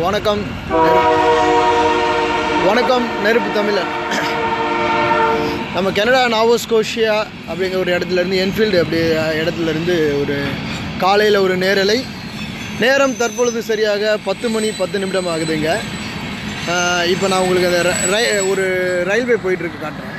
வணக்கம். வணக்கம் நெருப்பு தமிழன். நம்ம கனடா நாவோஸ்கோஷியா அப்படிங்கிற ஒரு இடத்துலேருந்து என்ஃபீல்டு அப்படி இடத்துலேருந்து ஒரு காலையில் ஒரு நேரலை. நேரம் தற்பொழுது சரியாக பத்து மணி பத்து நிமிடம் ஆகுதுங்க. இப்போ நான் உங்களுக்கு அந்த ஒரு ரயில்வே போயிட்டுருக்கு காட்டுறேன்.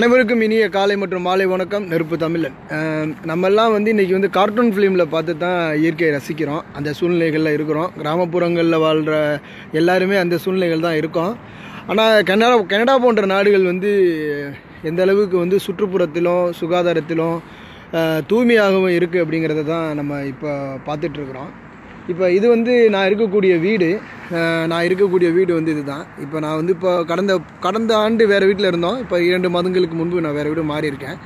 அனைவருக்கும் இனிய காலை மற்றும் மாலை வணக்கம். நெருப்பு தமிழன். நம்மெல்லாம் வந்து இன்றைக்கி வந்து கார்ட்டூன் ஃபிலிமில் பார்த்து தான் இயற்கையை ரசிக்கிறோம். அந்த சூழ்நிலைகளில் இருக்கிறோம். கிராமப்புறங்களில் வாழ்கிற எல்லாருமே அந்த சூழ்நிலைகள் தான் இருக்கோம். ஆனால் கனடா கனடா போன்ற நாடுகள் வந்து எந்த அளவுக்கு வந்து சுற்றுப்புறத்திலும் சுகாதாரத்திலும் தூய்மையாகவும் இருக்குது அப்படிங்கிறத தான் நம்ம இப்போ பார்த்துட்ருக்குறோம் இப்போ இது வந்து நான் இருக்கக்கூடிய வீடு நான் இருக்கக்கூடிய வீடு வந்து இதுதான். இப்போ நான் வந்து இப்போ கடந்த கடந்த ஆண்டு வேறு வீட்டில் இருந்தோம். இப்போ இரண்டு மாதங்களுக்கு முன்பு நான் வேறு வீடு மாறி இருக்கேன்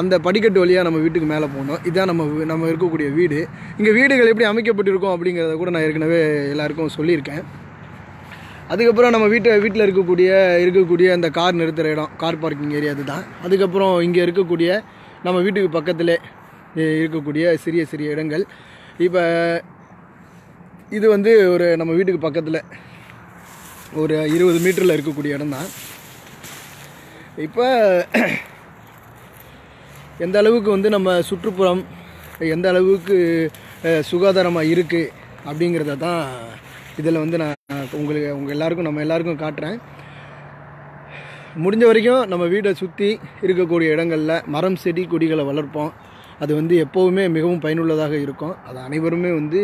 அந்த படிக்கட்டு வழியாக நம்ம வீட்டுக்கு மேலே போகணும் இதுதான் நம்ம நம்ம இருக்கக்கூடிய வீடு. இங்கே வீடுகள் எப்படி அமைக்கப்பட்டிருக்கோம் அப்படிங்கிறத கூட நான் ஏற்கனவே எல்லாருக்கும் சொல்லியிருக்கேன். அதுக்கப்புறம் நம்ம வீட்டை வீட்டில் இருக்கக்கூடிய இருக்கக்கூடிய அந்த கார் நிறுத்துகிற இடம் கார் பார்க்கிங் ஏரியா இதுதான். அதுக்கப்புறம் இங்கே இருக்கக்கூடிய நம்ம வீட்டுக்கு பக்கத்தில் இருக்கக்கூடிய சிறிய சிறிய இடங்கள். இப்போ இது வந்து ஒரு நம்ம வீட்டுக்கு பக்கத்தில் ஒரு இருபது மீட்டரில் இருக்கக்கூடிய இடம் தான். இப்போ எந்த அளவுக்கு வந்து நம்ம சுற்றுப்புறம் எந்த அளவுக்கு சுகாதாரமாக இருக்குது அப்படிங்கிறத தான் இதில் வந்து நான் உங்களுக்கு உங்கள் எல்லாருக்கும் நம்ம எல்லாருக்கும் காட்டுறேன். முடிஞ்ச வரைக்கும் நம்ம வீடை சுற்றி இருக்கக்கூடிய இடங்களில் மரம் செடி கொடிகளை வளர்ப்போம். அது வந்து எப்போவுமே மிகவும் பயனுள்ளதாக இருக்கும். அது அனைவருமே வந்து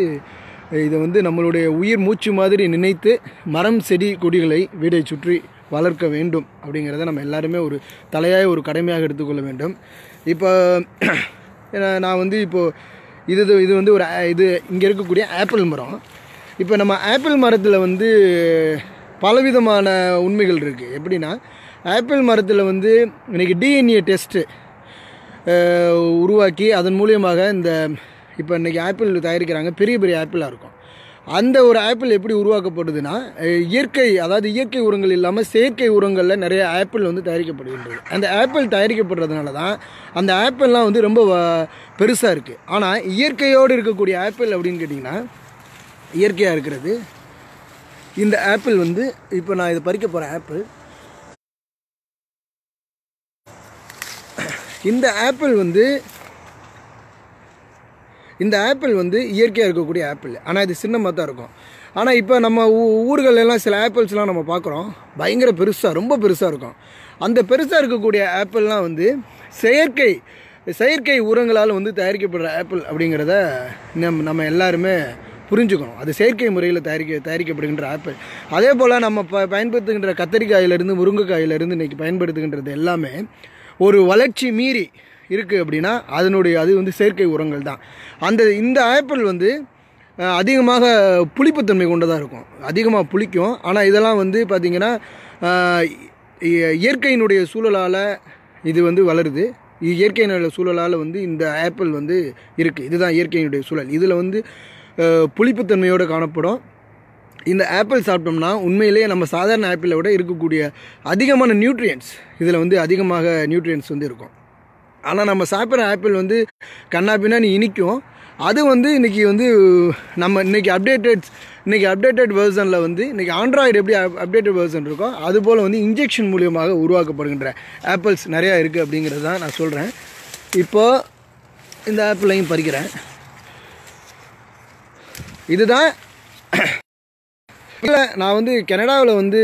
இதை வந்து நம்மளுடைய உயிர் மூச்சு மாதிரி நினைத்து மரம் செடி கொடிகளை வீடை சுற்றி வளர்க்க வேண்டும் அப்படிங்கிறத நம்ம எல்லாருமே ஒரு தலையாய ஒரு கடமையாக எடுத்துக்கொள்ள வேண்டும். இப்போ நான் வந்து இப்போது இது இது வந்து ஒரு இது இங்கே இருக்கக்கூடிய ஆப்பிள் மரம். இப்போ நம்ம ஆப்பிள் மரத்தில் வந்து பலவிதமான உண்மைகள் இருக்குது எப்படின்னா ஆப்பிள் மரத்தில் வந்து இன்றைக்கி டிஎன்ஏ டெஸ்ட்டு உருவாக்கி அதன் மூலியமாக இந்த இப்போ இன்றைக்கி ஆப்பிள் தயாரிக்கிறாங்க பெரிய பெரிய ஆப்பிளாக இருக்கும். அந்த ஒரு ஆப்பிள் எப்படி உருவாக்கப்படுதுன்னா இயற்கை அதாவது இயற்கை உரங்கள் இல்லாமல் செயற்கை உரங்களில் நிறைய ஆப்பிள் வந்து தயாரிக்கப்படுகின்றது. அந்த ஆப்பிள் தயாரிக்கப்படுறதுனால தான் அந்த ஆப்பிள்லாம் வந்து ரொம்ப பெருசாக இருக்குது ஆனால் இயற்கையோடு இருக்கக்கூடிய ஆப்பிள் அப்படின்னு கேட்டிங்கன்னா இயற்கையாக இருக்கிறது. இந்த ஆப்பிள் வந்து இப்போ நான் இதை பறிக்க போகிற ஆப்பிள். இந்த ஆப்பிள் வந்து இந்த ஆப்பிள் வந்து இயற்கையாக இருக்கக்கூடிய ஆப்பிள். ஆனால் இது சின்னமாக தான் இருக்கும். ஆனால் இப்போ நம்ம ஊ- ஊர்கள்ல சில ஆப்பிள்ஸ்லாம் நம்ம பார்க்குறோம் பயங்கர பெருசாக ரொம்ப பெருசாக இருக்கும். அந்த பெருசாக இருக்கக்கூடிய ஆப்பிள்லாம் வந்து செயற்கை செயற்கை உரங்களால் வந்து தயாரிக்கப்படுற ஆப்பிள் அப்படிங்கிறத நம் நம்ம எல்லாருமே புரிஞ்சுக்கணும். அது செயற்கை முறையில் தயாரிக்க தயாரிக்கப்படுகின்ற ஆப்பிள். அதே போல் நம்ம ப பயன்படுத்துகின்ற கத்திரிக்காயிலேருந்து முருங்கைக்காயிலேருந்து இன்றைக்கி பயன்படுத்துகின்றது எல்லாமே ஒரு வளர்ச்சி மீறி இருக்குது அப்படின்னா அதனுடைய அது வந்து செயற்கை உரங்கள் தான். அந்த இந்த ஆப்பிள் வந்து அதிகமாக புளிப்புத்தன்மை கொண்டதாக இருக்கும். அதிகமாக புளிக்கும். ஆனால் இதெல்லாம் வந்து பார்த்திங்கன்னா இ- இயற்கையினுடைய சூழலால் இது வந்து வளருது. இயற்கையினுடைய சூழலால் வந்து இந்த ஆப்பிள் வந்து இருக்குது இதுதான் இயற்கையினுடைய சூழல். இதில் வந்து புளிப்புத்தன்மையோடு காணப்படும். இந்த ஆப்பிள் சாப்பிட்டோம்னா உண்மையிலேயே நம்ம சாதாரண ஆப்பிளை விட இருக்கக்கூடிய அதிகமான நியூட்ரியன்ஸ் இதில் வந்து அதிகமாக நியூட்ரியன்ஸ் வந்து இருக்கும். ஆனால் நம்ம சாப்பிட்ற ஆப்பிள் வந்து கண்ணா நீ இனிக்கும். அது வந்து இன்றைக்கி வந்து நம்ம இன்றைக்கி அப்டேட்டட் இன்றைக்கி அப்டேட்டட் வெர்சனில் வந்து இன்றைக்கி ஆண்ட்ராய்டு எப்படி அப்டேட்டட் வெர்சன் இருக்கோ அதுபோல் வந்து இன்ஜெக்ஷன் மூலியமாக உருவாக்கப்படுகின்ற ஆப்பிள்ஸ் நிறையா இருக்குது அப்படிங்கிறது தான் நான் சொல்கிறேன் இப்போது இந்த ஆப்பிளையும் பறிக்கிறேன். இதுதான் இல்லை நான் வந்து கனடாவில் வந்து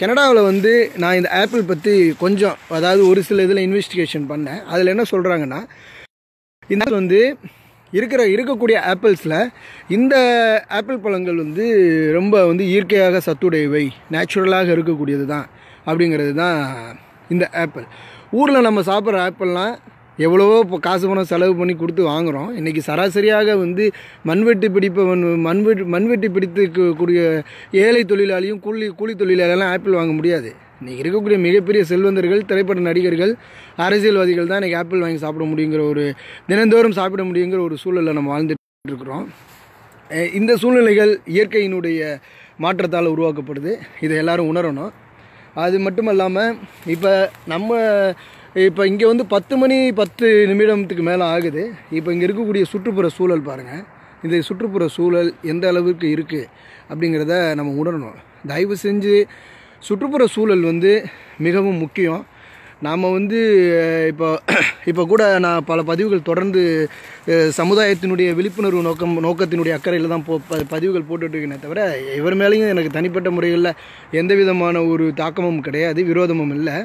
கனடாவில் வந்து நான் இந்த ஆப்பிள் பற்றி கொஞ்சம் அதாவது ஒரு சில இதில் இன்வெஸ்டிகேஷன் பண்ணேன். அதில் என்ன சொல்கிறாங்கன்னா இந்த வந்து இருக்கிற இருக்கக்கூடிய ஆப்பிள்ஸில் இந்த ஆப்பிள் பழங்கள் வந்து ரொம்ப வந்து இயற்கையாக சத்துடையவை நேச்சுரலாக இருக்கக்கூடியது தான் அப்படிங்கிறது தான் இந்த ஆப்பிள். ஊரில் நம்ம சாப்பிட்ற ஆப்பிள்லாம் எவ்வளவோ இப்போ காசு பணம் செலவு பண்ணி கொடுத்து வாங்குகிறோம் இன்றைக்கி சராசரியாக வந்து மண்வெட்டி பிடிப்பவன் மண்வெட்டி மண்வெட்டி பிடித்து கூடிய ஏழை தொழிலாளியும் கூலி கூலி தொழிலாளியெல்லாம் ஆப்பிள் வாங்க முடியாது. இன்றைக்கி இருக்கக்கூடிய மிகப்பெரிய செல்வந்தர்கள் திரைப்பட நடிகர்கள் அரசியல்வாதிகள் தான் இன்றைக்கி ஆப்பிள் வாங்கி சாப்பிட முடியுங்கிற ஒரு தினந்தோறும் சாப்பிட முடியுங்கிற ஒரு சூழலில் நம்ம வாழ்ந்துட்டு இருக்கிறோம். இந்த சூழ்நிலைகள் இயற்கையினுடைய மாற்றத்தால் உருவாக்கப்படுது. இதை எல்லாரும் உணரணும். அது மட்டும் இல்லாமல் இப்போ நம்ம இப்போ இங்கே வந்து பத்து மணி பத்து நிமிடத்துக்கு மேலே ஆகுது. இப்போ இங்கே இருக்கக்கூடிய சுற்றுப்புற சூழல் பாருங்கள் இந்த சுற்றுப்புற சூழல் எந்த அளவுக்கு இருக்குது அப்படிங்கிறத நம்ம உணரணும். தயவு செஞ்சு சுற்றுப்புற சூழல் வந்து மிகவும் முக்கியம். நாம் வந்து இப்போ இப்போ கூட நான் பல பதிவுகள் தொடர்ந்து சமுதாயத்தினுடைய விழிப்புணர்வு நோக்கம் நோக்கத்தினுடைய அக்கறையில் தான் போ பதிவுகள் போட்டுட்ருக்கேனே தவிர இவர் மேலேயும் எனக்கு தனிப்பட்ட முறைகளில் எந்த விதமான ஒரு தாக்கமும் கிடையாது விரோதமும் இல்லை.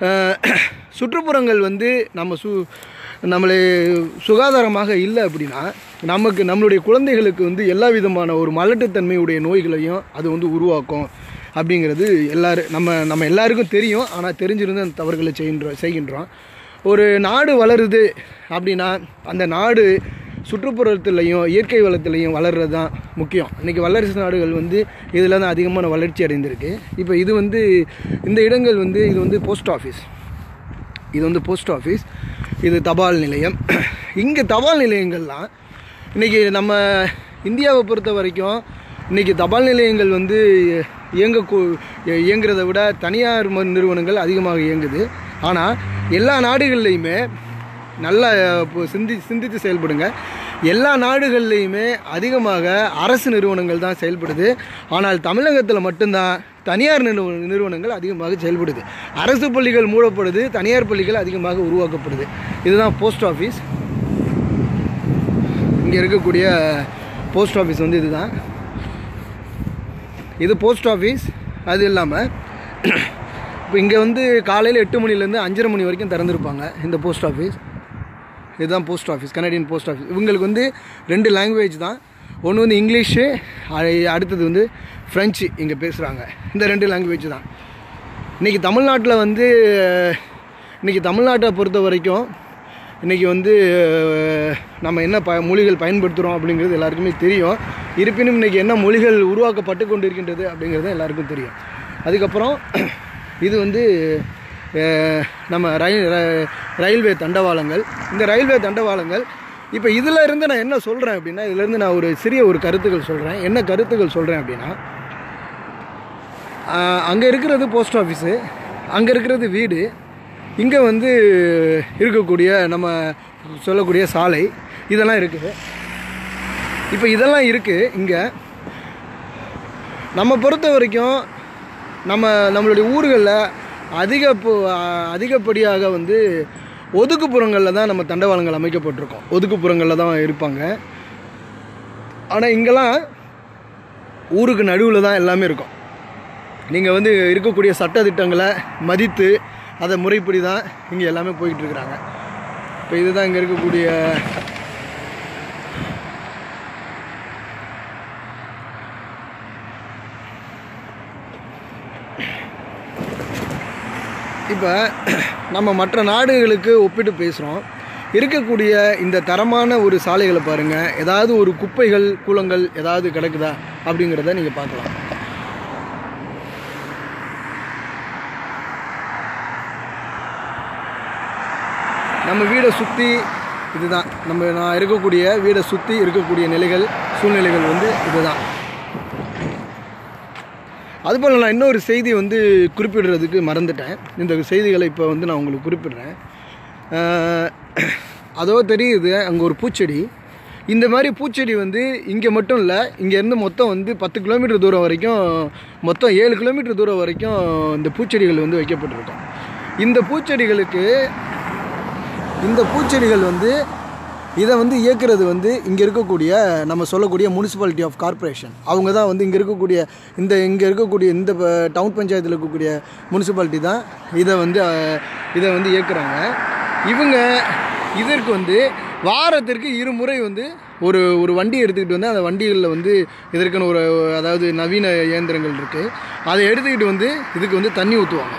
சுற்றுப்புறங்கள் வந்து நம்ம சு நம்மளை சுகாதாரமாக இல்லை அப்படின்னா நமக்கு நம்மளுடைய குழந்தைகளுக்கு வந்து எல்லா விதமான ஒரு மலட்டுத்தன்மையுடைய நோய்களையும் அது வந்து உருவாக்கும் அப்படிங்கிறது எல்லாரும் நம்ம நம்ம எல்லாருக்கும் தெரியும். ஆனால் தெரிஞ்சிருந்து அந்த தவறுகளை செய்கின்றோம் செய்கின்றோம். ஒரு நாடு வளருது அப்படின்னா அந்த நாடு சுற்றுப்புறத்துலையும் இயற்கை வளத்துலையும் வளர்றது தான் முக்கியம். இன்றைக்கி வல்லரசு நாடுகள் வந்து இதில் தான் அதிகமான வளர்ச்சி அடைந்திருக்கு. இப்போ இது வந்து இந்த இடங்கள் வந்து இது வந்து போஸ்ட் ஆஃபீஸ் இது வந்து போஸ்ட் ஆஃபீஸ் இது தபால் நிலையம். இங்கே தபால் நிலையங்கள்லாம் இன்றைக்கி நம்ம இந்தியாவை பொறுத்த வரைக்கும் இன்றைக்கி தபால் நிலையங்கள் வந்து இயங்க இயங்குறத விட தனியார் ம- நிறுவனங்கள் அதிகமாக இயங்குது. ஆனால் எல்லா நாடுகள்லையுமே நல்லா இப்போ சிந்தி சிந்தித்து செயல்படுங்க. எல்லா நாடுகள்லையுமே அதிகமாக அரசு நிறுவனங்கள் தான் செயல்படுது. ஆனால் தமிழகத்தில் மட்டும்தான் தனியார் நிறுவ நிறுவனங்கள் அதிகமாக செயல்படுது. அரசு பள்ளிகள் மூடப்படுது தனியார் பள்ளிகள் அதிகமாக உருவாக்கப்படுது. இதுதான் போஸ்ட் ஆஃபீஸ். இங்கே இருக்கக்கூடிய போஸ்ட் ஆஃபீஸ் வந்து இதுதான். இது போஸ்ட் ஆஃபீஸ். அது இல்லாமல் இப்போ இங்கே வந்து காலையில் எட்டு மணிலேருந்து அஞ்சரை மணி வரைக்கும் திறந்துருப்பாங்க இந்த போஸ்ட் ஆஃபீஸ். இதுதான் post office Canadian post office இவங்களுக்கு வந்து ரெண்டு லாங்குவேஜ் தான். ஒன்று வந்து இங்கிலீஷு அடுத்தது வந்து ஃப்ரெஞ்சு இங்கே பேசுகிறாங்க இந்த ரெண்டு லாங்குவேஜ் தான். இன்றைக்கி தமிழ்நாட்டில் வந்து இன்றைக்கி தமிழ்நாட்டை பொறுத்த வரைக்கும் இன்றைக்கி வந்து நம்ம என்ன ப மொழிகள் பயன்படுத்துகிறோம் அப்படிங்கிறது எல்லாருக்குமே தெரியும். இருப்பினும் இன்றைக்கி என்ன மொழிகள் உருவாக்கப்பட்டு கொண்டு இருக்கின்றது அப்படிங்கிறது எல்லாருக்கும் தெரியும். அதுக்கப்புறம் இது வந்து நம்ம ரயில் ர- ரயில்வே தண்டவாளங்கள். இந்த ரயில்வே தண்டவாளங்கள் இப்போ இதில் இருந்து நான் என்ன சொல்கிறேன் அப்படின்னா இதிலேருந்து நான் ஒரு சிறிய ஒரு கருத்துக்கள் சொல்கிறேன் என்ன கருத்துக்கள் சொல்கிறேன் அப்படின்னா அங்கே இருக்கிறது போஸ்ட் ஆஃபீஸு அங்கே இருக்கிறது வீடு இங்கே வந்து இருக்கக்கூடிய நம்ம சொல்லக்கூடிய சாலை இதெல்லாம் இருக்குது. இப்போ இதெல்லாம் இருக்குது இங்கே. நம்ம பொறுத்த வரைக்கும் நம்ம நம்மளுடைய ஊர்களில் அதிக பு- அதிகப்படியாக வந்து ஒதுக்குப்புறங்களில் தான் நம்ம தண்டவாளங்கள் அமைக்கப்பட்டிருக்கோம். ஒதுக்குப்புறங்களில் தான் இருப்பாங்க. ஆனால் இங்கெல்லாம் ஊருக்கு நடுவில் தான் எல்லாமே இருக்கும். நீங்கள் வந்து இருக்கக்கூடிய சட்டதிட்டங்களை மதித்து அதை முறைப்படி தான் இங்கே எல்லாமே போய்கிட்டு இருக்கிறாங்க. இப்போ இதுதான் இங்கே இருக்கக்கூடிய இப்போ நம்ம மற்ற நாடுகளுக்கு ஒப்பிட்டு பேசுகிறோம். இருக்கக்கூடிய இந்த தரமான ஒரு சாலைகளை பாருங்கள் ஏதாவது ஒரு குப்பைகள் குளங்கள் ஏதாவது கிடக்குதா அப்படிங்கிறத நீங்கள் பார்க்கலாம். நம்ம வீடை சுற்றி இதுதான். நம்ம நான் இருக்கக்கூடிய வீடை சுற்றி இருக்கக்கூடிய நிலைகள் சூழ்நிலைகள் வந்து இதுதான். அதுபோல் நான் இன்னொரு செய்தி வந்து குறிப்பிடுறதுக்கு மறந்துட்டேன். இந்த செய்திகளை இப்போ வந்து நான் உங்களுக்கு குறிப்பிடுறேன். அதோ தெரியுது அங்கே ஒரு பூச்செடி. இந்த மாதிரி பூச்செடி வந்து இங்கே மட்டும் இல்லை இங்கேருந்து மொத்தம் வந்து பத்து கிலோமீட்டர் தூரம் வரைக்கும் மொத்தம் ஏழு கிலோமீட்டர் தூரம் வரைக்கும் இந்த பூச்செடிகள் வந்து வைக்கப்பட்டிருக்கும். இந்த பூச்செடிகளுக்கு இந்த பூச்செடிகள் வந்து இதை வந்து இயக்குறது வந்து இங்கே இருக்கக்கூடிய நம்ம சொல்லக்கூடிய முனிசிபாலிட்டி ஆஃப் கார்ப்பரேஷன் அவங்க தான் வந்து இங்கே இருக்கக்கூடிய இந்த இங்கே இருக்கக்கூடிய இந்த டவுன் பஞ்சாயத்தில் இருக்கக்கூடிய முனிசிபாலிட்டி தான் இதை வந்து இதை வந்து இயக்குறாங்க. இவங்க இதற்கு வந்து வாரத்திற்கு இருமுறை வந்து ஒரு ஒரு வண்டி எடுத்துக்கிட்டு வந்து அந்த வண்டிகளில் வந்து இதற்குன்னு ஒரு அதாவது நவீன இயந்திரங்கள் இருக்குது அதை எடுத்துக்கிட்டு வந்து இதுக்கு வந்து தண்ணி ஊற்றுவாங்க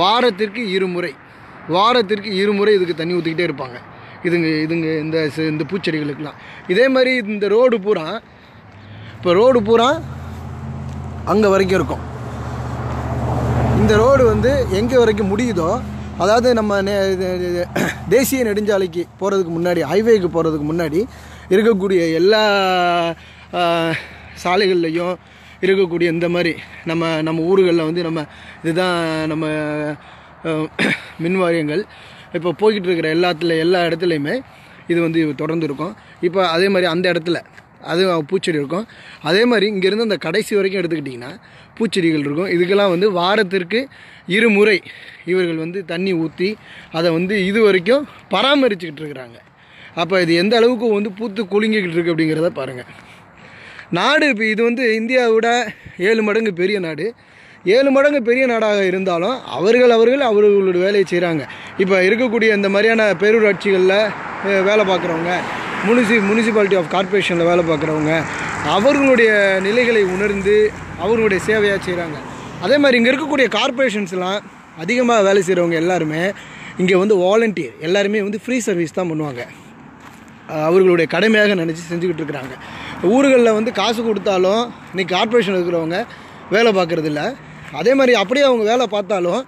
வாரத்திற்கு இருமுறை. வாரத்திற்கு இருமுறை இதுக்கு தண்ணி ஊற்றிக்கிட்டே இருப்பாங்க. இதுங்க இதுங்க இந்த இந்த பூச்செடிகளுக்கெல்லாம். இதே மாதிரி இந்த ரோடு பூரா இப்போ ரோடு பூரா அங்கே வரைக்கும் இருக்கும். இந்த ரோடு வந்து எங்கே வரைக்கும் முடியுதோ அதாவது நம்ம நே- இது- தேசிய நெடுஞ்சாலைக்கு போகிறதுக்கு முன்னாடி ஹைவேக்கு போகிறதுக்கு முன்னாடி இருக்கக்கூடிய எல்லா சாலைகள்லையும் இருக்கக்கூடிய இந்த மாதிரி நம்ம நம்ம ஊர்களில் வந்து நம்ம இதுதான் நம்ம மின்வாரியங்கள். மின் வாரியங்கள் இப்போ போய்கிட்டு இருக்கிற எல்லாத்துல எல்லா இடத்துலையுமே இது வந்து தொடர்ந்து இருக்கும். இப்போ அதே மாதிரி அந்த இடத்துல அது பூச்செடி இருக்கும். அதே மாதிரி இங்கேருந்து அந்த கடைசி வரைக்கும் எடுத்துக்கிட்டிங்கன்னா பூச்செடிகள் இருக்கும். இதுக்கெல்லாம் வந்து வாரத்திற்கு இருமுறை இவர்கள் வந்து தண்ணி ஊற்றி அதை வந்து இது வரைக்கும் பராமரிச்சுக்கிட்டு இருக்கிறாங்க. அப்போ இது எந்த அளவுக்கு வந்து பூத்து குலுங்கிக்கிட்டு இருக்குது அப்படிங்கிறத பாருங்கள் நாடு இப்போ இது வந்து இந்தியாவோட ஏழு மடங்கு பெரிய நாடு. ஏழு மடங்கு பெரிய நாடாக இருந்தாலும் அவர்கள் அவர்கள் அவர்களுடைய வேலையை செய்கிறாங்க இப்போ இருக்கக்கூடிய இந்த மாதிரியான பேரூராட்சிகளில் வேலை பார்க்குறவங்க முனிசி முனிசிபாலிட்டி ஆஃப் கார்ப்பரேஷனில் வேலை பார்க்குறவங்க அவர்களுடைய நிலைகளை உணர்ந்து அவர்களுடைய சேவையாக செய்கிறாங்க அதே மாதிரி இங்கே இருக்கக்கூடிய கார்ப்பரேஷன்ஸ்லாம் அதிகமாக வேலை செய்கிறவங்க எல்லாருமே இங்கே வந்து வாலண்டியர். எல்லாருமே வந்து ஃப்ரீ சர்வீஸ் தான் பண்ணுவாங்க. அவர்களுடைய கடமையாக நினச்சி செஞ்சுக்கிட்டு இருக்கிறாங்க. ஊர்களில் வந்து காசு கொடுத்தாலும் இன்றைக்கி கார்பரேஷன் இருக்கிறவங்க வேலை பார்க்குறதில்ல. அதே மாதிரி அப்படியே அவங்க வேலை பார்த்தாலும்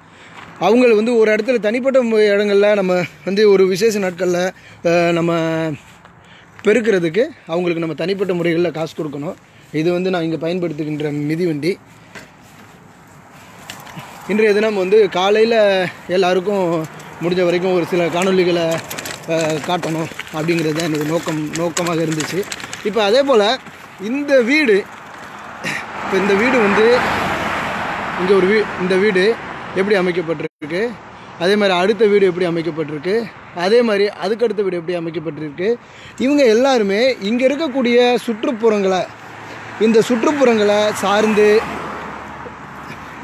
அவங்களை வந்து ஒரு இடத்துல தனிப்பட்ட இடங்களில் நம்ம வந்து ஒரு விசேஷ நாட்களில் நம்ம பெருக்கிறதுக்கு அவங்களுக்கு நம்ம தனிப்பட்ட முறைகளில் காசு கொடுக்கணும். இது வந்து நான் இங்கே பயன்படுத்துகின்ற மிதிவண்டி இன்றைய தினம் வந்து காலையில் எல்லாருக்கும் முடிஞ்ச வரைக்கும் ஒரு சில காணொளிகளை காட்டணும் அப்படிங்கிறது தான் எனது நோக்கம் நோக்கமாக இருந்துச்சு. இப்போ அதே போல் இந்த வீடு இப்போ இந்த வீடு வந்து இங்கே ஒரு வீ இந்த வீடு எப்படி அமைக்கப்பட்டிருக்கு? அதே மாதிரி அடுத்த வீடு எப்படி அமைக்கப்பட்டிருக்கு? அதே மாதிரி அதுக்கடுத்த வீடு எப்படி அமைக்கப்பட்டிருக்கு? இவங்க எல்லாருமே இங்கே இருக்கக்கூடிய சுற்றுப்புறங்களை இந்த சுற்றுப்புறங்களை சார்ந்து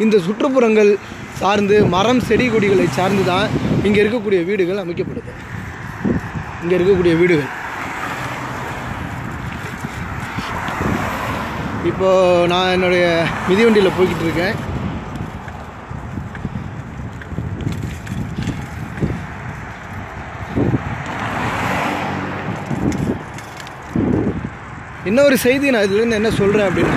இந்த சுற்றுப்புறங்கள் சார்ந்து மரம் செடி கொடிகளை சார்ந்து தான் இங்கே இருக்கக்கூடிய வீடுகள் அமைக்கப்படுது. இங்கே இருக்கக்கூடிய வீடுகள். இப்போ நான் என்னுடைய மிதிவண்டியில் போய்கிட்டு இருக்கேன். இன்னொரு செய்தி நான் இதுலேருந்து என்ன சொல்கிறேன் அப்படின்னா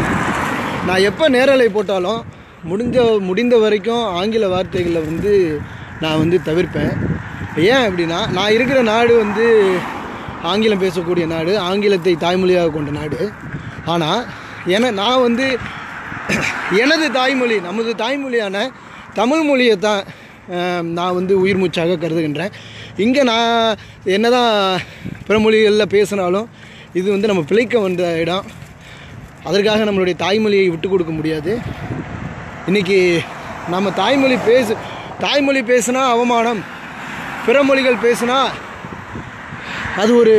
நான் எப்போ நேரலை போட்டாலும் முடிஞ்ச முடிந்த வரைக்கும் ஆங்கில வார்த்தைகளை வந்து நான் வந்து தவிர்ப்பேன். ஏன் அப்படின்னா நான் இருக்கிற நாடு வந்து ஆங்கிலம் பேசக்கூடிய நாடு ஆங்கிலத்தை தாய்மொழியாக கொண்ட நாடு. ஆனால் ஏன்னா நான் வந்து எனது தாய்மொழி நமது தாய்மொழியான தமிழ் மொழியை தான் நான் வந்து உயிர் மூச்சாக கருதுகின்றேன். இங்கே நான் என்னதான் பிற மொழிகளில் பேசினாலும் இது வந்து நம்ம பிழைக்க வந்த இடம். அதற்காக நம்மளுடைய தாய்மொழியை விட்டு கொடுக்க முடியாது. இன்றைக்கி நம்ம தாய்மொழி பேசு தாய்மொழி பேசுனா அவமானம். பிற மொழிகள் பேசுனா அது ஒரு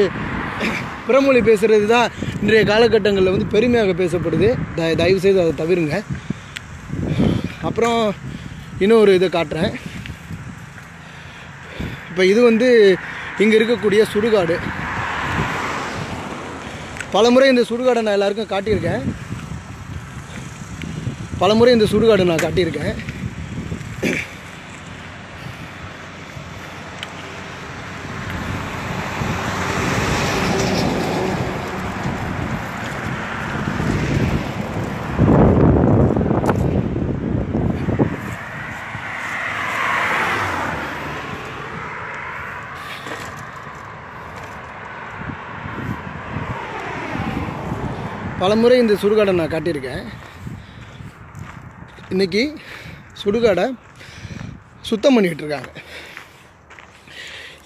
பிறமொழி பேசுகிறது தான் இன்றைய காலகட்டங்களில் வந்து பெருமையாக பேசப்படுது. த தயவு செய்து அதை தவிருங்க. அப்புறம் இன்னொரு இதை காட்டுறேன். இப்போ இது வந்து இங்கே இருக்கக்கூடிய சுடுகாடு. பலமுறை இந்த சுடுகாடை நான் எல்லாருக்கும் காட்டியிருக்கேன். பலமுறை இந்த சுடுகாடை நான் காட்டியிருக்கேன். பலமுறை இந்த சுடுகாடை நான் காட்டியிருக்கேன். இன்னைக்கு சுடுகாடை சுத்தம் பண்ணிக்கிட்டு இருக்காங்க.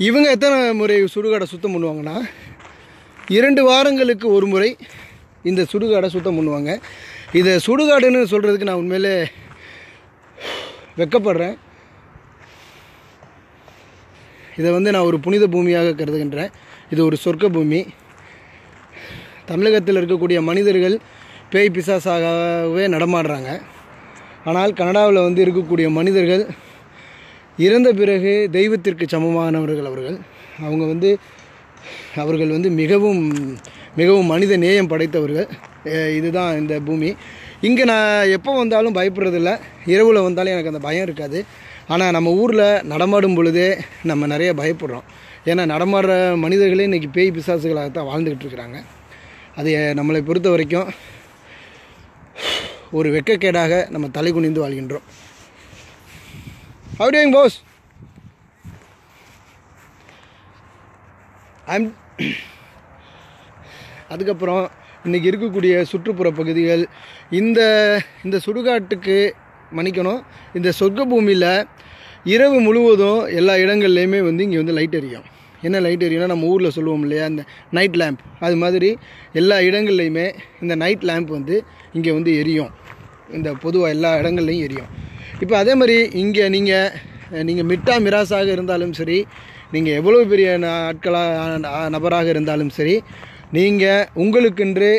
இவங்க எத்தனை முறை சுடுகாடை சுத்தம் பண்ணுவாங்கன்னா இரண்டு வாரங்களுக்கு ஒரு முறை இந்த சுடுகாடை சுத்தம் பண்ணுவாங்க. இதை சுடுகாடுன்னு சொல்கிறதுக்கு நான் உண்மையிலே வெக்கப்படுறேன். இதை வந்து நான் ஒரு புனித பூமியாக கருதுகின்றேன். இது ஒரு சொர்க்க பூமி. தமிழகத்தில் இருக்கக்கூடிய மனிதர்கள் பேய் பிசாசாகவே நடமாடுறாங்க. ஆனால் கனடாவில் வந்து இருக்கக்கூடிய மனிதர்கள் இறந்த பிறகு தெய்வத்திற்கு சமமானவர்கள் அவர்கள். அவங்க வந்து அவர்கள் வந்து மிகவும் மிகவும் மனித நேயம் படைத்தவர்கள். இதுதான் இந்த பூமி. இங்கே நான் எப்போ வந்தாலும் பயப்படுறதில்ல. இரவில் வந்தாலும் எனக்கு அந்த பயம் இருக்காது. ஆனால் நம்ம ஊரில் நடமாடும் பொழுதே நம்ம நிறைய பயப்படுறோம். ஏன்னா நடமாடுற மனிதர்களே இன்றைக்கி பேய் பிசாசுகளாக தான் வாழ்ந்துக்கிட்டு இருக்கிறாங்க. அது நம்மளை பொறுத்த வரைக்கும் ஒரு வெக்கக்கேடாக நம்ம தலை குனிந்து வாழ்கின்றோம். How போஸ் ஐம் அதுக்கப்புறம் இன்றைக்கி இருக்கக்கூடிய சுற்றுப்புற பகுதிகள் இந்த இந்த சுடுகாட்டுக்கு மன்னிக்கணும். இந்த சொர்க்க பூமியில் இரவு முழுவதும் எல்லா இடங்கள்லையுமே வந்து இங்கே வந்து லைட் எரியும். என்ன லைட் எரியும்னா நம்ம ஊரில் சொல்லுவோம் இல்லையா? இந்த நைட் லேம்ப் அது மாதிரி எல்லா இடங்கள்லையுமே இந்த நைட் லேம்ப் வந்து இங்கே வந்து எரியும். இந்த பொதுவாக எல்லா இடங்கள்லையும் எரியும். இப்போ அதே மாதிரி இங்கே நீங்கள் நீங்கள் மிட்டா மிராசாக இருந்தாலும் சரி நீங்கள் எவ்வளோ பெரிய ஆட்களாக நபராக இருந்தாலும் சரி நீங்கள் உங்களுக்கென்று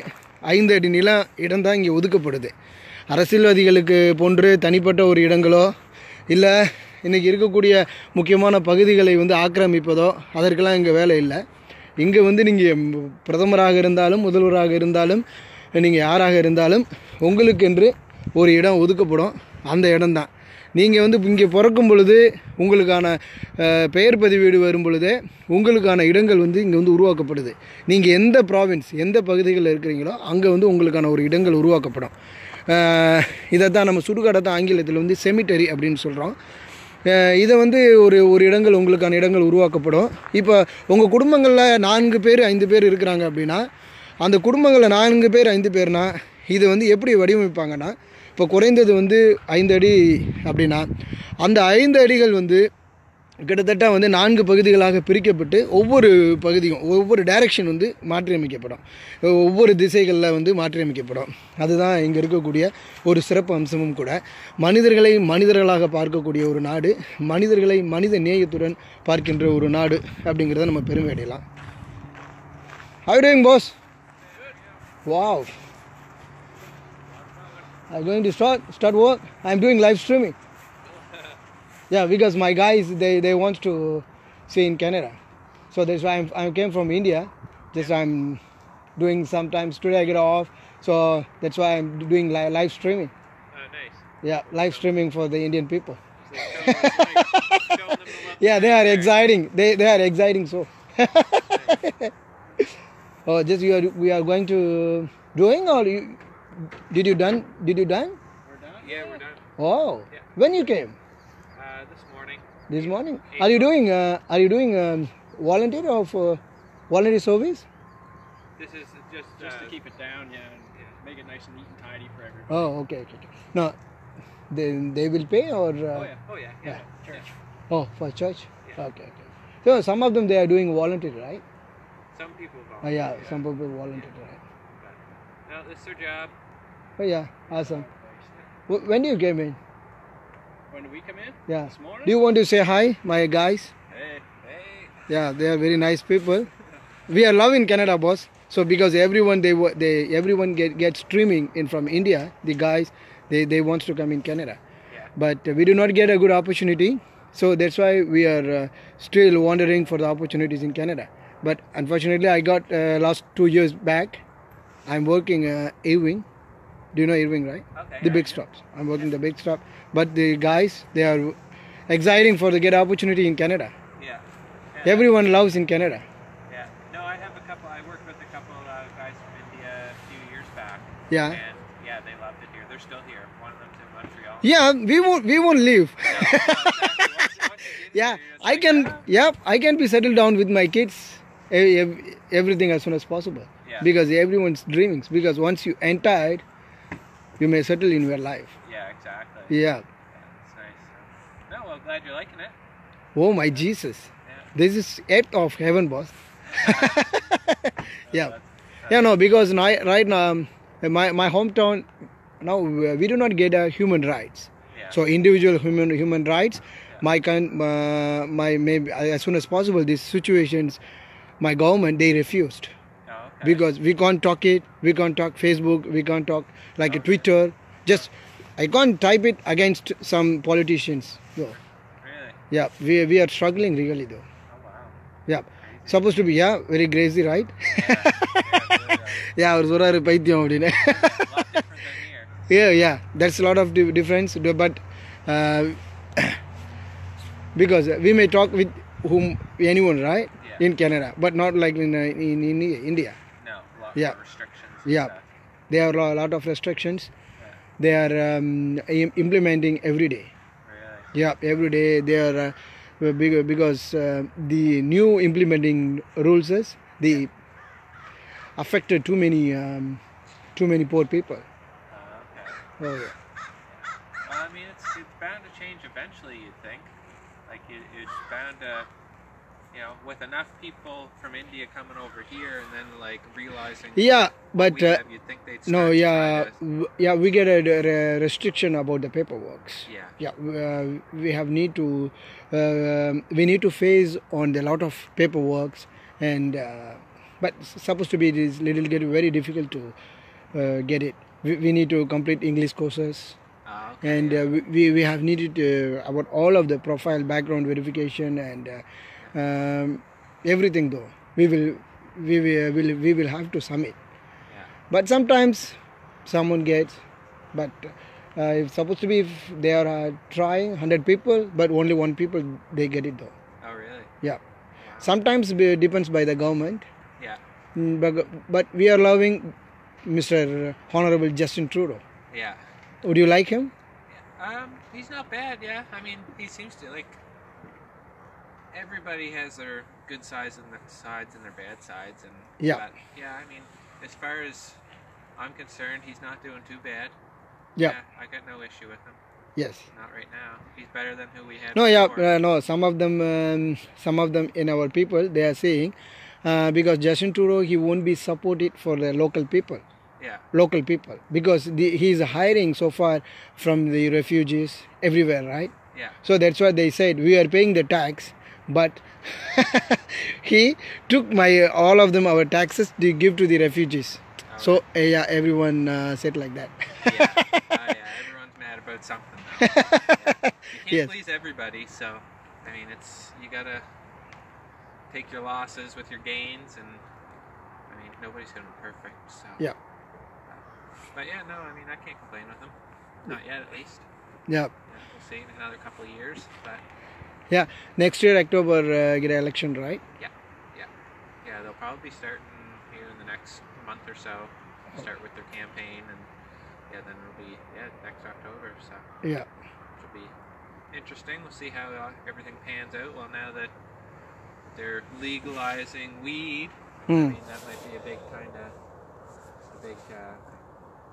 ஐந்து அடி நிலம் இடம் தான் இங்கே ஒதுக்கப்படுது. அரசியல்வாதிகளுக்கு போன்று தனிப்பட்ட ஒரு இடங்களோ இல்லை இன்றைக்கி இருக்கக்கூடிய முக்கியமான பகுதிகளை வந்து ஆக்கிரமிப்பதோ அதற்கெல்லாம் இங்கே வேலை இல்லை. இங்கே வந்து நீங்கள் பிரதமராக இருந்தாலும் முதல்வராக இருந்தாலும் நீங்கள் யாராக இருந்தாலும் உங்களுக்கென்று ஒரு இடம் ஒதுக்கப்படும். அந்த இடம்தான். நீங்கள் வந்து இங்கே பிறக்கும் பொழுது உங்களுக்கான பெயர் பதிவீடு வரும் பொழுதே உங்களுக்கான இடங்கள் வந்து இங்கே வந்து உருவாக்கப்படுது. நீங்கள் எந்த ப்ராவின்ஸ் எந்த பகுதிகளில் இருக்கிறீங்களோ அங்கே வந்து உங்களுக்கான ஒரு இடங்கள் உருவாக்கப்படும். இதை தான் நம்ம சுடுகாடை தான் ஆங்கிலத்தில் வந்து செமிட்டரி அப்படின்னு சொல்கிறோம் இதை வந்து ஒரு ஒரு இடங்கள் உங்களுக்கான இடங்கள் உருவாக்கப்படும். இப்போ உங்கள் குடும்பங்களில் நான்கு பேர் ஐந்து பேர் இருக்கிறாங்க அப்படின்னா அந்த குடும்பங்களில் நான்கு பேர் ஐந்து பேர்னா இது வந்து எப்படி வடிவமைப்பாங்கன்னா இப்போ குறைந்தது வந்து ஐந்து அடி அப்படின்னா அந்த ஐந்து அடிகள் வந்து கிட்டத்தட்ட வந்து நான்கு பகுதிகளாக பிரிக்கப்பட்டு ஒவ்வொரு பகுதியும் ஒவ்வொரு டைரக்ஷன் வந்து மாற்றியமைக்கப்படும் ஒவ்வொரு திசைகளில் வந்து மாற்றியமைக்கப்படும் அதுதான் இங்கே இருக்கக்கூடிய ஒரு சிறப்பு அம்சமும் கூட மனிதர்களை மனிதர்களாக பார்க்கக்கூடிய ஒரு நாடு மனிதர்களை மனித நேயத்துடன் பார்க்கின்ற ஒரு நாடு அப்படிங்கிறத நம்ம பெருமை அடையலாம் How you doing, boss? Wow. I'm start oh start start work. I'm doing. Yeah, because my guys they, they want to see in Canada, so that's why I'm, I came from India. Just I'm doing sometimes today I get off, so that's why I'm doing li- live streaming. Uh, nice. Yeah, live streaming for the Indian people. So like, showing them the love Yeah, they are exciting. They they are exciting. So. oh, just you are we are going to doing or you did you done did you done? We're done? Yeah, we're done. Oh, Yeah. when you came. This morning? Are you doing uh, are you doing um, volunteer of uh, voluntary service? This is just, Just to uh, keep it down, yeah, and make it nice and neat and tidy for everybody. Oh, okay, okay, okay. No, they they will pay or uh, Oh yeah. Oh yeah. Yeah. Church. oh for church? Yeah. Okay, okay. So some of them they are doing voluntary, right? Some people Uh, volunteer. yeah, some people voluntary, right? No, this is their job. Oh yeah, awesome. Wh- When do you came in? When we come in? Yeah. Do you want to say hi, my guys? Hey, hey. Yeah, they are very nice people. We are loving Canada, boss. So because everyone they they everyone get get streaming in from India, the guys they they wants to come in Canada, Yeah. but we do not get a good opportunity. So that's why we are uh, still wondering for the opportunities in Canada. But unfortunately, I got uh, last two years back. I'm working uh, Irving. Do you know Irving, right? Okay. The big stops. I'm working the big stop. But the guys, they are exciting for the get opportunity in Canada. Yeah. Yeah. Everyone loves in Canada. Yeah. No, I have a couple. I worked with a couple uh, guys from India a few years back. Yeah. And yeah, they loved it here. They're still here. One of them's in Montreal. Yeah, we won't we won't leave. No, exactly. Once- once yeah, here, I like, can. ah, Yeah, I can be settled down with my kids. Everything as soon as possible. Yeah. Because everyone's dreaming. Because once you entered, you may settle in your life. Yeah, exactly. Yeah. That's nice. No, well, glad you're liking it. Oh my Jesus. Yeah. This is eighth of heaven, boss. yeah. Yeah, no, because now, right now, um, my, my hometown, now we do not get uh, human rights. Yeah. So individual human human rights, my kind, uh, my maybe as soon as possible these situations, my government they refused because we can't talk it, we can't talk Facebook, we can't talk like a Twitter. Just I can't type it against some politicians. No. Really? Yeah, we we are struggling really though. Oh, wow. Yeah, supposed to be yeah very crazy, right? Yeah, yeah, yeah, really, uh, அவர் சொல்றாரு பைத்தியம் அப்படின்னு a lot different than here. yeah yeah that's a lot of di- difference do- but uh, because we may talk with whom anyone, right? Yeah. In Canada, but not like in uh, in, in India. Yeah. restrictions. Yeah, stuff. there are a lot of restrictions. Yeah. They are um, implementing every day. Really. Yeah, every day they are uh, because uh, the new implementing rules is the affected too many um, too many poor people. Uh, okay. Oh, yeah. Well, I mean, it's it's bound to change eventually. You'd think, like it, it's bound to, you know, with enough people from India coming over here and then like realizing. Yeah, but uh, have, you'd think they'd no, yeah, to- w- yeah, we get a, a restriction about the paperwork. yeah. Yeah, uh, we have need to uh, we need to face on the lot of paperwork and uh, but supposed to be it is little get very difficult to uh, get it. We, we need to complete English courses. Ah, okay. and uh, we, we have needed uh, about all of the profile background verification and uh, um, everything though we will we will, will we will have to submit yeah. but sometimes someone gets but uh, it's supposed to be if they are uh, trying 100 people but only one people they get it though Oh, really? yeah sometimes it depends by the government Yeah. Mm, but, but we are loving mr honorable justin trudeau Yeah. would you like him Um, he's not bad. Yeah. I mean, he seems to like. Everybody has their good sides and their sides and their bad sides, and Yeah. But, yeah. I mean, as far as I'm concerned, he's not doing too bad. Yeah. I got no issue with him. yes Not right now. He's better than who we had. No, yeah, uh, no. Some of them, um, some of them in our people, they are saying uh, because Justin Trudeau he won't be supported for the local people, Yeah. local people because the, he is hiring so far from the refugees everywhere, right? Yeah. So that's why they said we are paying the tax, but he took my all of them our taxes to give to the refugees. So uh, yeah, everyone uh, said like that. Yeah. oh, yeah. Everyone's mad about something. Though. Yeah. You can't Yes. please everybody, so I mean, it's you gotta take your losses with your gains, and I mean, nobody's gonna be perfect. So. Yeah. But yeah, no, I mean, I can't complain with them. Not yet, at least. yeah. Yeah, we'll see in another couple of years, but Yeah, next year October uh, get an election, right? yeah, yeah, yeah. they'll probably be starting here in the next month or so. Start with their campaign, and yeah, then it'll be yeah next October. So. Yeah. which will be interesting. We'll see how uh, everything pans out. Well, now that they're legalizing weed, I Hmm. mean that might be a big kind of a big uh,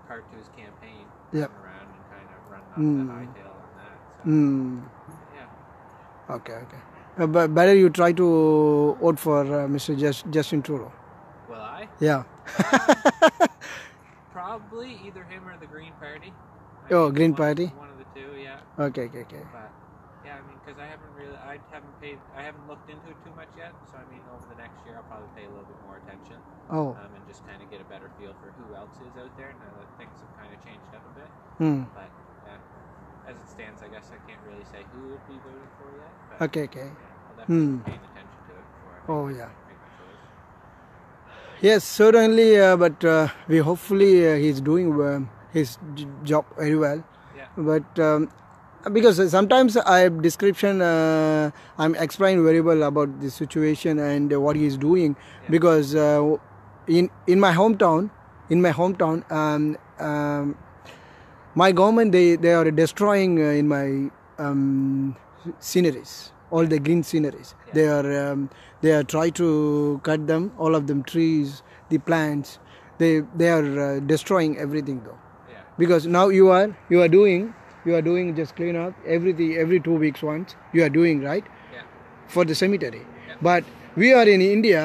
part to his campaign. Yep. Around and kind of run up Hmm. the high tail on that. So, Hmm. Okay, okay. Uh, but better you try to vote for uh, Mr. Just, Justin Trudeau. Will I? Yeah. Probably either him or the Green Party. I Oh, mean, Green one- Party? One of the two, yeah. Okay, okay, okay. But yeah, I mean, because I haven't really, I haven't paid, I haven't looked into it too much yet. So I mean, over the next year, I'll probably pay a little bit more attention Oh. um, and just kind of get a better feel for who else is out there now that things have kind of changed up a bit. Hmm. But as it stands, I guess I can't really say who would be voting for yet. But Okay, okay. yeah, Hmm. be attention to it before Oh, yeah. make my choice. Yes, certainly, uh, but uh, we hopefully uh, he's doing uh, his j- job very well. Yeah. But um, because sometimes I description uh, I'm explaining very well about the situation and what he is doing Yeah. because uh, in in my hometown in my hometown um, um, my government they, they are destroying uh, in my um, sceneries all the green sceneries Yeah. they are um, they are try to cut them all of them trees the plants they they are uh, destroying everything though Yeah. because now you are you are doing you are doing just clean up everything every two weeks once you are doing right Yeah. for the cemetery but we are in india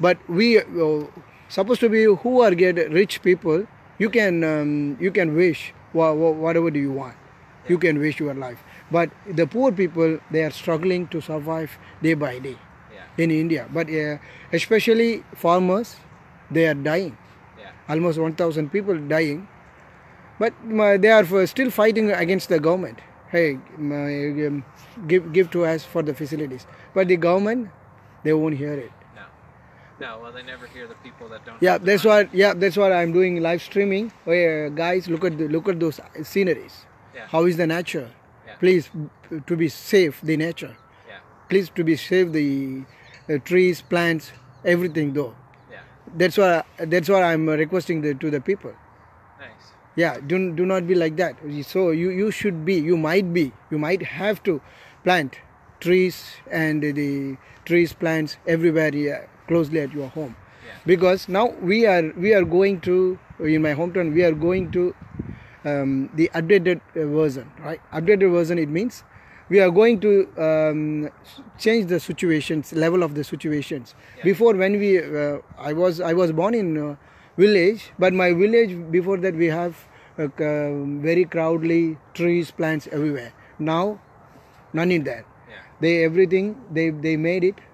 but we uh, supposed to be who are get rich people you can um, you can wish whatever do you want. You can wish your life. But the poor people they are struggling to survive day by day Yeah. in india. But uh, especially farmers they are dying. Yeah. almost 1000 people dying. But my, they are still fighting against the government. Hey um, give give to us for the facilities. But the government they won't hear it No. Well, they never hear the people that don't. yeah that's money. what yeah that's what i'm doing live streaming where guys look at the, look at those sceneries Yeah. how is the nature Yeah. please to be safe the nature Yeah. please to be safe, the uh, trees, plants, everything though. Yeah. That's why that's why I'm requesting the, to the people. Nice. Yeah, do, do not be like that. So you, you should be, you might be, you might have to plant trees and the trees, plants everywhere yeah, closely at your home. Yeah. Because now we are we are going to in my hometown we are going to um, the updated uh, version, right? Updated version it means we are going to um, change the situations level of the situations. Before when we uh, I was I was born in uh, village, but my village before that we have uh, um, very crowdly trees, plants everywhere. Now none in there. Yeah. They everything they they made it Cut it all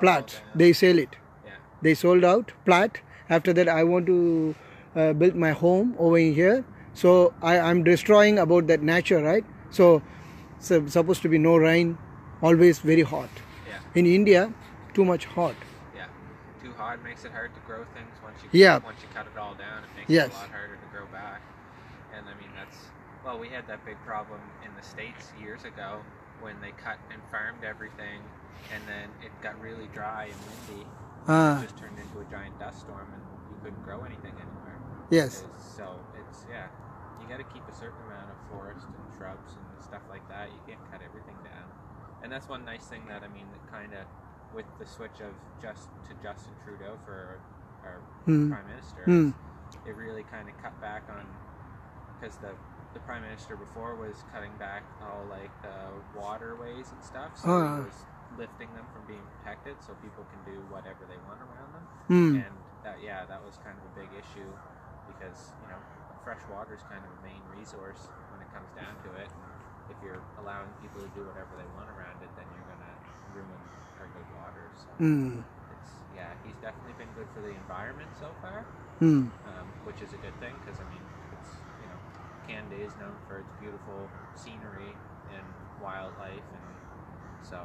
plat. They sell it Yeah. they sold out plat after that i want to uh, build my home over here so I, i'm destroying about that nature right so, so supposed to be no rain always very hot Yeah. in india too much hot Yeah. Too hot makes it hard to grow things once you Yeah. once you cut it all down. It makes Yes. it a lot harder to grow back. And I mean that's well, we had that big problem in the states years ago when they cut and farmed everything, and then it got really dry and windy. ah It just turned into a giant dust storm, and you couldn't grow anything anywhere. yes So it's yeah, you got to keep a certain amount of forest and shrubs and stuff like that. You can't cut everything down, and that's one nice thing that I mean that kind of with the switch of just to Justin Trudeau for our Hmm. prime minister, Hmm. it really kind of cut back on because the the prime minister before was cutting back all like the waterways and stuff, so Ah. he was lifting them from being protected, so people can do whatever they want around them. Hmm. And that, yeah, that was kind of a big issue because, you know, fresh water is kind of a main resource when it comes down to it. If you're allowing people to do whatever they want around it, then you're going to ruin our good water. So it's, yeah, he's definitely been good for the environment so far, Hmm. um, which is a good thing because, I mean, it's, you know, Canada is known for its beautiful scenery and wildlife, and so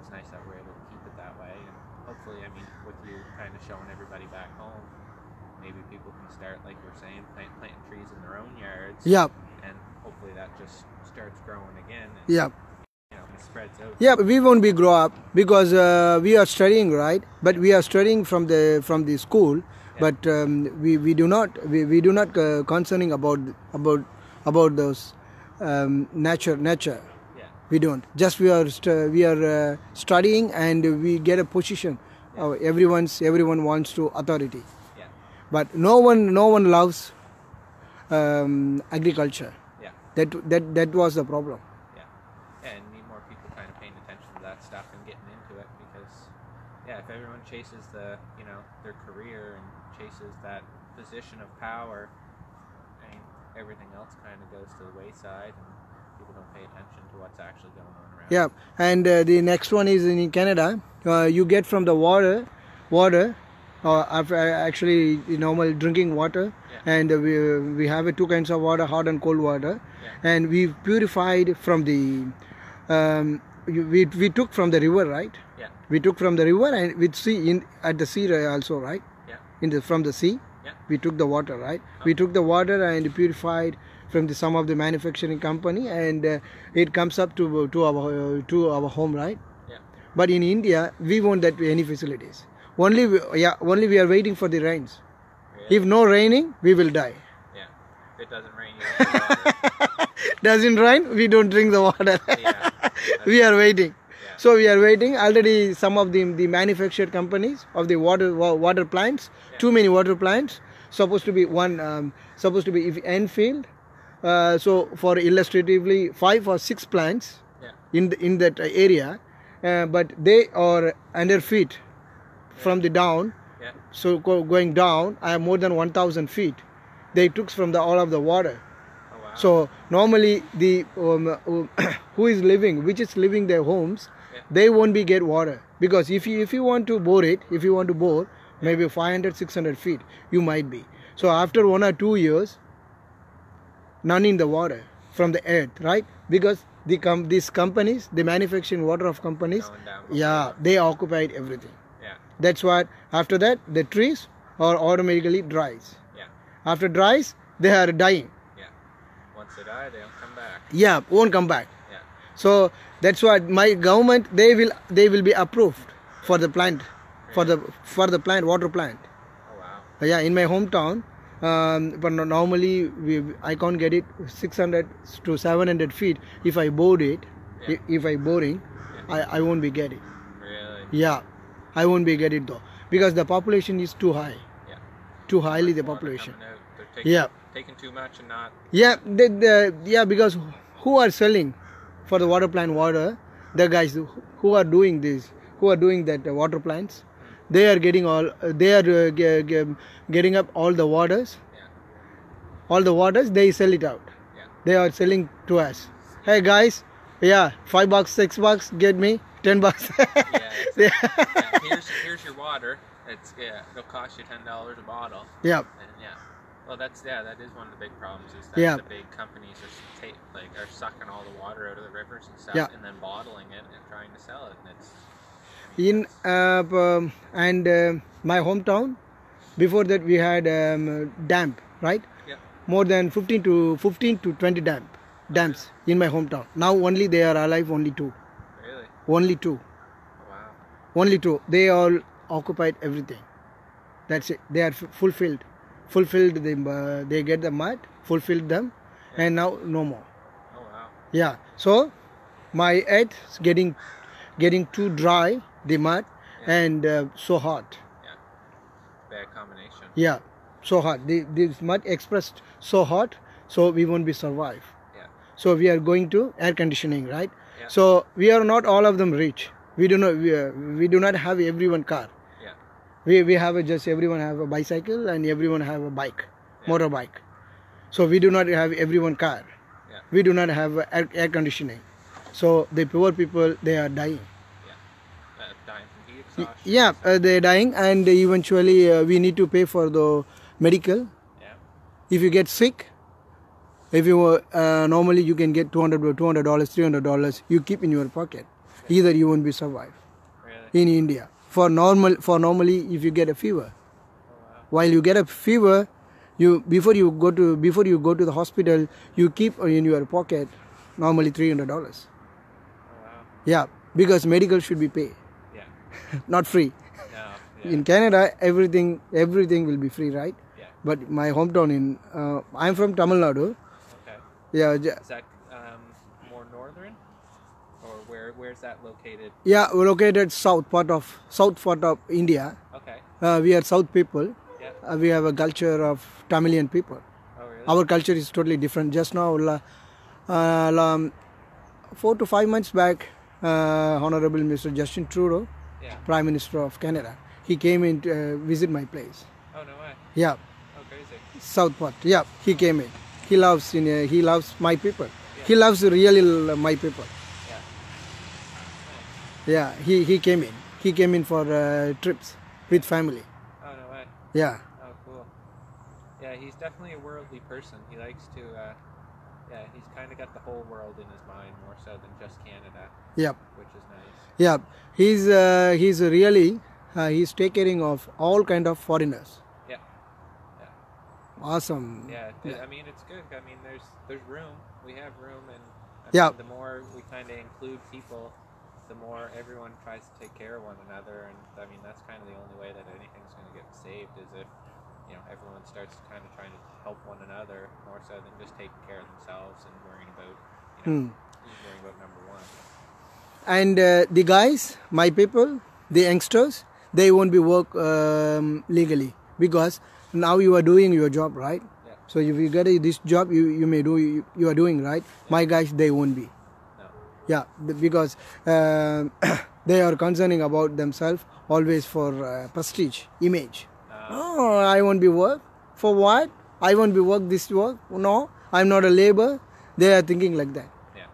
it's nice that we're able to keep it that way. And hopefully, I mean, with you kind of showing everybody back home, maybe people can start, like we're saying, plant, planting trees in their own yards. yeah And hopefully that just starts growing again and, yeah you know, spreads out. yeah but we won't be grow up because uh, we are studying right but we are studying from the from the school but um, we, we do not we, we do not uh, concerning about about about those um, nature nature Yeah. we don't just we are st- we are uh, studying and we get a position uh, everyone's everyone wants to authority Yeah. but no one no one loves um, agriculture Yeah. that that that was the problem Yeah. Yeah, and need more people kind of paying attention to that stuff and getting into it because, yeah, if everyone chases the, you know, their career and chases that position of power, everything else kind of goes to the wayside and people don't pay attention to what's actually going on around. Yeah, and uh, the next one is in Canada. Uh, you get from the water, water, uh, actually normal drinking water, Yeah. and uh, we we have uh, two kinds of water, hot and cold water, Yeah. and we purified from the, um, we we took from the river, right? Yeah. We took from the river and with sea in at the sea also, right? Yeah. In the from the sea, Yeah. we took the water, right? We took the water and purified from the some of the manufacturing company, and uh, it comes up to to our uh, to our home, right? Yeah. But in India, we won't that any facilities. Only we, yeah, only we are waiting for the rains. Really? If no raining, we will die. Yeah. If it doesn't rain, you don't have water. Doesn't rain, we don't drink the water. Yeah. we are waiting. Yeah. So we are waiting. Already, some of the the manufactured companies of the water water plants, too many water plants. Supposed to be one. Um, supposed to be if Enfield. Uh, so for illustratively, five or six plants Yeah. in the, in that area, uh, but they are under feet from the down. Yeah. So go, going down, I have more than 1,000 feet. They took from the all of the water. Oh. So normally the um, who is living, which is living their homes, Yeah. They won't be get water because if you if you want to bore it, if you want to bore maybe 500 600 feet, you might be. So after one or two years, none in the water from the earth, right? Because the com- these companies, the manufacturing water of companies, yeah, they occupied everything. Yeah. That's what after that the trees are automatically dries. Yeah. After dries, they are dying. Yeah. Once they die, they don't come back. Yeah, won't come back. Yeah. So That's what my government they will they will be approved for the plant for the for the plant water plant. Oh wow. Yeah, in my hometown, um, but normally we, I can't get it 600 to 700 feet. If I bore it, Yeah. if I boring, I, I won't be getting. Really? Yeah, I won't be get it though because the population is too high. Yeah. Too highly the population. out. Taking, Yeah. taking too much and not. Yeah, the, the, yeah, because who are selling for the water plant water? The guys who- are doing this, who are doing that uh, water plants, they are getting all, uh, they are uh, ge- ge- getting up all the waters. Yeah. All the waters, they sell it out. Yeah. They are selling to us. Hey guys, yeah, five bucks, six bucks, get me ten bucks. Yeah. Yeah. Here's here's your water. It's yeah. It'll cost you ten dollars a bottle. yeah, And yeah. Well, that's yeah. That is one of the big problems. Is that Yeah. the big companies are like are sucking all the water out of the rivers and stuff, Yeah. and then bottling it and trying to sell it, and it's. in uh, um, and uh, my hometown before that we had um, dam right Yeah. more than 15 to 15 to 20 dam dams in my hometown now only they are alive only two Really? only two Wow. only two they all occupied everything that's it they are f- fulfilled fulfilled them uh, they get the mud fulfilled them and now no more Oh wow. yeah so my head is getting getting too dry the mud and uh, so hot Yeah. Bad combination. Yeah, so hot. The, this mud expressed so hot, so we won't be survive. Yeah. So we are going to air conditioning, right? Yeah. So we are not all of them rich. We do not we, uh, we do not have everyone car. Yeah. We we have a, just everyone have a bicycle and everyone have a bike, Yeah. motorbike. So we do not have everyone car. Yeah. We do not have air, air conditioning. So the poor people they are dying. Uh, dying from heat. Yeah, uh, they are dying, and eventually uh, we need to pay for the medical Yeah. if you get sick if you uh, normally you can get 200 or 200 dollars 300 dollars you keep in your pocket either you won't be survive Really. in india for normal for normally if you get a fever while you get a fever you before you go to before you go to the hospital you keep in your pocket normally 300 dollars Oh wow. yeah because medical should be paid Yeah. not free No. Yeah. in canada everything everything will be free right yeah. but my hometown in uh, i'm from tamil nadu Okay. yeah j- Is that um, more northern, or where where's that located? Yeah, we're located south part of south part of India. Okay. Uh, we are South people. Yeah. Uh, we have a culture of Tamilian people. Oh really? Our culture is totally different. Just now, la, uh, la, four to five months back, uh, Honorable Mr. Justin Trudeau, Yeah. Prime Minister of Canada, he came in to uh, visit my place. Oh no way. Yeah, Oh crazy. south part. Yeah, he came in. He loves in, uh, he loves my people. He loves really my people. Yeah. Yeah, he, he came in. He came in for uh, trips with family. Oh no way. Yeah. Oh cool. Yeah, he's definitely a worldly person. He likes to. Uh, yeah, he's kind of got the whole world in his mind more so than just Canada, Yep. which is nice. Yeah. He's uh, he's really uh, he's taking of all kind of foreigners. Yeah. Awesome. Yeah. it- I mean, it's good. I mean, there's there's room. We have room, and I Yeah. mean, the more we kind of include people, the more everyone tries to take care of one another. And I mean, that's kind of the only way that anything's going to get saved is if you know everyone starts kind of trying to help one another more so than just taking care of themselves and worrying about you know who's worrying about number one. And uh, the guys, my people, the youngsters, they won't be work um, legally because now you are doing your job, right? Yeah. So if you get a, this job, you, you may do you, you are doing right. My guys, they won't be. Yeah, because um they are concerning about themselves always for uh, prestige, image. Uh, Oh, I won't be work. For what? I won't be work this work. No, I'm not a labor. They are thinking like that. yeah.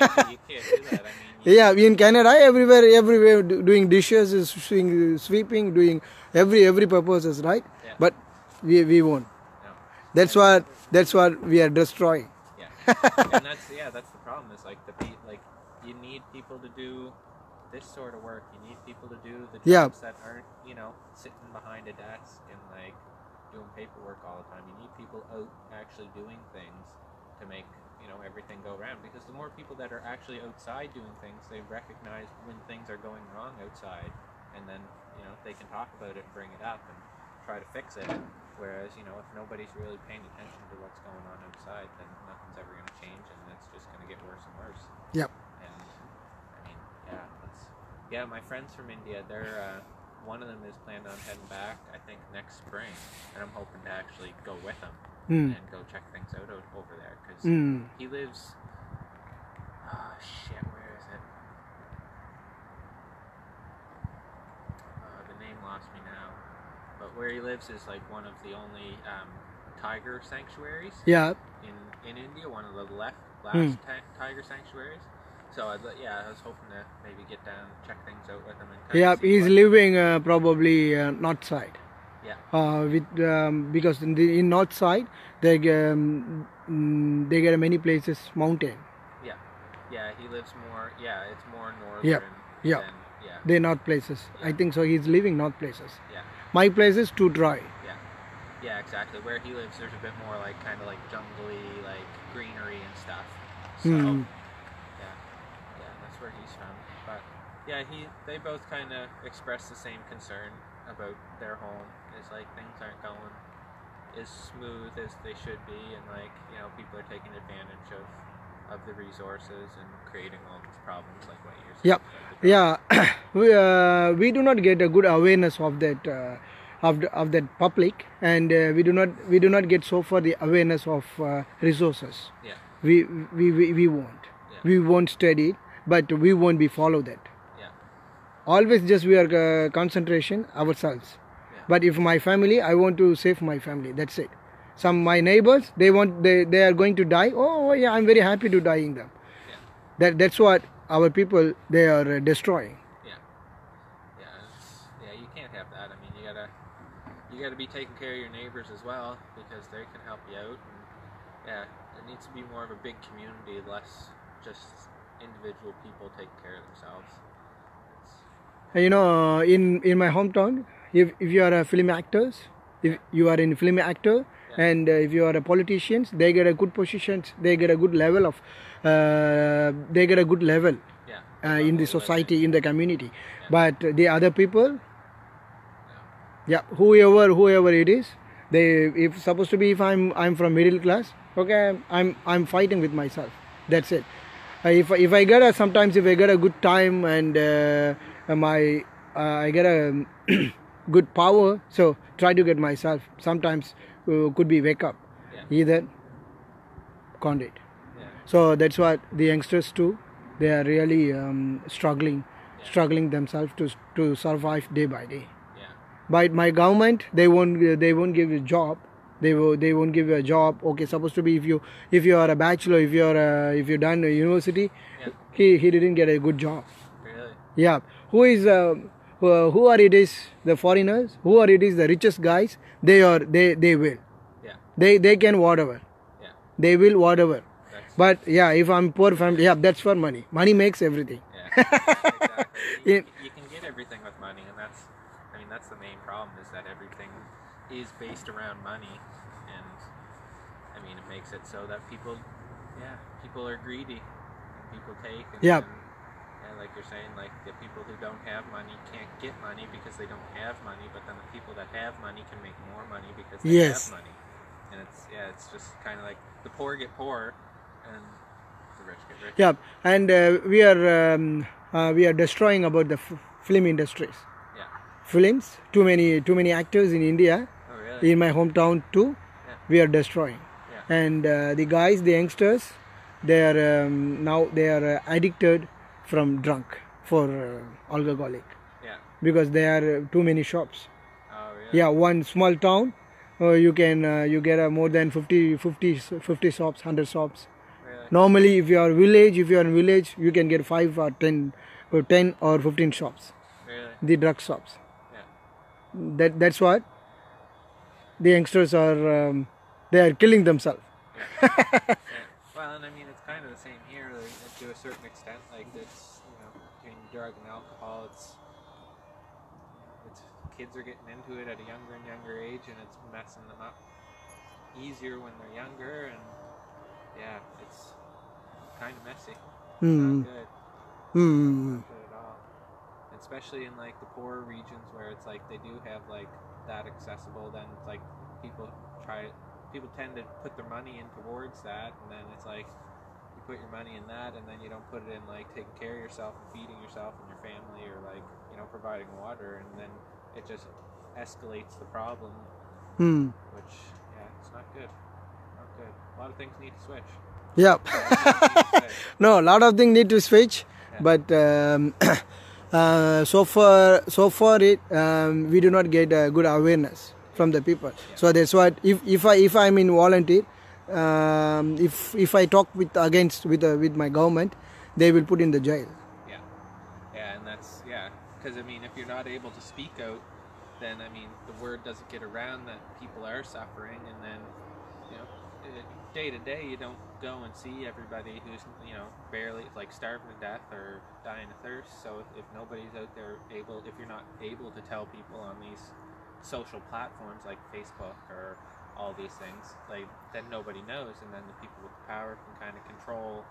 And you, you can't do that. I mean, Yeah, in Canada, everywhere, everywhere, doing dishes, is sweeping, doing every every purpose is right? Yeah. But we, we won't. no. That's what that's what we are destroying. Yeah, and that's yeah, that's the problem. Is like the pe- like you need people to do this sort of work. You need people to do the Yeah. jobs that aren't you know sitting behind a desk and like doing paperwork all the time. You need people out actually doing things to make you know know everything go around because the more people that are actually outside doing things, they recognize when things are going wrong outside, and then you know they can talk about it and bring it up and try to fix it. Whereas you know if nobody's really paying attention to what's going on outside, then nothing's ever going to change, and it's just going to get worse and worse. Yep. And I mean, yeah, that's yeah. My friends from India, they're uh, one of them is planning on heading back. I think next spring, and I'm hoping to actually go with him Mm. and go check things out over there because Mm. he lives. Oh shit! Where is it? Uh, the name lost me now. But where he lives is like one of the only um, tiger sanctuaries Yeah. in in India. One of the left last Hmm. ti- tiger sanctuaries. So I'd, yeah, I was hoping to maybe get down, and check things out with him, and Yeah, he's what- living uh, probably uh, north side. Yeah. Uh, with um, because in the in north side they get, um, mm, they get many places mountain. Yeah, yeah, he lives more. Yeah, it's more northern. Yep, yep. Than, yeah, They north places. I think so. He's living north places. yeah, My place is too dry. yeah, yeah. Exactly. Where he lives, there's a bit more like kind of like jungly, like greenery and stuff. So Hmm. yeah, yeah, that's where he's from. But yeah, he they both kind of express the same concern about their home. Is like things aren't going as smooth as they should be, and like you know people are taking advantage of of the resources and creating all these problems, like what you're saying. Yep. Yeah, we uh, we do not get a good awareness of that uh, of the, of that public, and uh, we do not we do not get so far the awareness of uh, resources. Yeah. We we we, we won't. Yeah. We won't study, but we won't be follow that. Always just we are uh, concentration ourselves. Yeah. But if my family, I want to save my family. That's it. Some my neighbors, they want they, they are going to die. Oh yeah, I'm very happy to dying them. Yeah. That that's what our people they are uh, destroying. Yeah. Yeah. Yeah. You can't have that. I mean, you gotta you gotta be taking care of your neighbors as well because they can help you out. And yeah, it needs to be more of a big community, less just individual people taking care of themselves. You know, uh, in in my hometown, if if you are a film actors, if you are in film actor, and uh, if you are a politician they get a good positions. They get a good level of, uh, they get a good level yeah. uh, in the society, in the community. But the other people, yeah, whoever whoever it is, they if supposed to be if I'm I'm from middle class, okay, I'm I'm fighting with myself. That's it. Uh, if if I get a sometimes if I get a good time and uh, my uh, I get a good power, so try to get myself. Sometimes uh, could be wake up, Yeah. either can't. Yeah. So that's what the youngsters do. They are really um, struggling, struggling themselves to to survive day by day. Yeah. But my government, they won't they won't give you a job. They will they won't give you a job. Okay, supposed to be if you if you are a bachelor, if you are a, if you done a university, Yeah. he he didn't get a good job. Really. Yeah, who is uh, who, who are it is the foreigners? Who are it is the richest guys? They are they they will. Yeah. They they can whatever. Yeah. They will whatever. That's But yeah, if I'm poor family, yeah, that's for money. Money makes everything. Yeah, exactly. You, you can get everything with money, and that's, I mean, that's the main problem is that everything is based around money, and I mean, it makes it so that people, yeah, people are greedy, and people take. And yeah, like you're saying, like the people who don't have money can't get money because they don't have money, but then the people that have money can make more money because they Yes. have money, and it's yeah, it's just kind of like the poor get poor, and the rich get richer. Yeah, and uh, we are um, uh, we are destroying about the f- film industries. Yeah. Films, too many too many actors in India, Oh really? in my hometown too. Yeah. We are destroying, Yeah. and uh, the guys, the youngsters, they are um, now they are uh, addicted from drunk for uh, alcoholic Yeah. because there are uh, too many shops. Oh really? Yeah, one small town, uh, you can uh, you get uh, more than 50, 50, 50 shops, hundred shops. Really? Normally, if you are village, if you are in village, you can get five or ten, or ten or fifteen shops, Really? the drug shops. Yeah. That that's what the youngsters are. Um, they are killing themselves. yeah. Well, and I mean, it's kind of the same here like, to a certain extent. Like, it's, you know, between drug and alcohol, it's, it's, kids are getting into it at a younger and younger age, and it's messing them up easier when they're younger, and yeah, it's, kind of messy. Hmm. Not good. Hmm. Not good at all. Especially in like the poorer regions where it's like they do have like that accessible. Then it's like people try. People tend to put their money in towards that, and then it's like put your money in that, and then you don't put it in like taking care of yourself and feeding yourself and your family, or like you know providing water, and then it just escalates the problem Hmm. which yeah, it's not good. Not good. A lot of things need to switch. Yeah. Switch. no, a lot of things need to switch, Yeah. but um, uh, so far, so far it um, we do not get uh, good awareness from the people. So that's what if if I if I'm in volunteer, um, if if I talk with against with uh, with my government, they will put in the jail. yeah, yeah, and that's yeah, because I mean, if you're not able to speak out, then I mean, the word doesn't get around that people are suffering, and then you know, day to day, you don't go and see everybody who's you know barely like starving to death or dying of thirst. So if, if nobody's out there able, if you're not able to tell people on these social platforms like Facebook or all these things, like then nobody knows, and then the people with the power can kind of control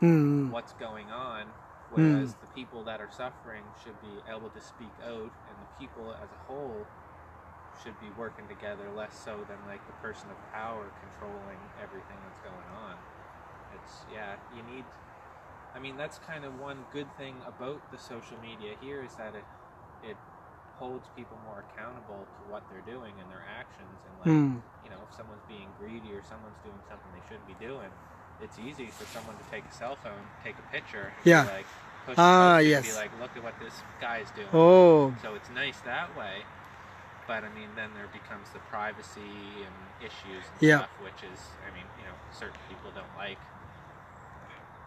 Hmm. what's going on. Whereas the people that are suffering should be able to speak out, and the people as a whole should be working together, less so than like the person of power controlling everything that's going on. It's yeah, you need. I mean, that's kind of one good thing about the social media here is that it it holds people more accountable to what they're doing and their actions, and like Hmm. you know, if someone's being greedy or someone's doing something they shouldn't be doing, it's easy for someone to take a cell phone, take a picture, and Yeah. like push Ah, and yes. be like, look at what this guy's doing. Oh. So it's nice that way, but I mean, then there becomes the privacy and issues and Yeah. stuff, which is, I mean, you know, certain people don't like.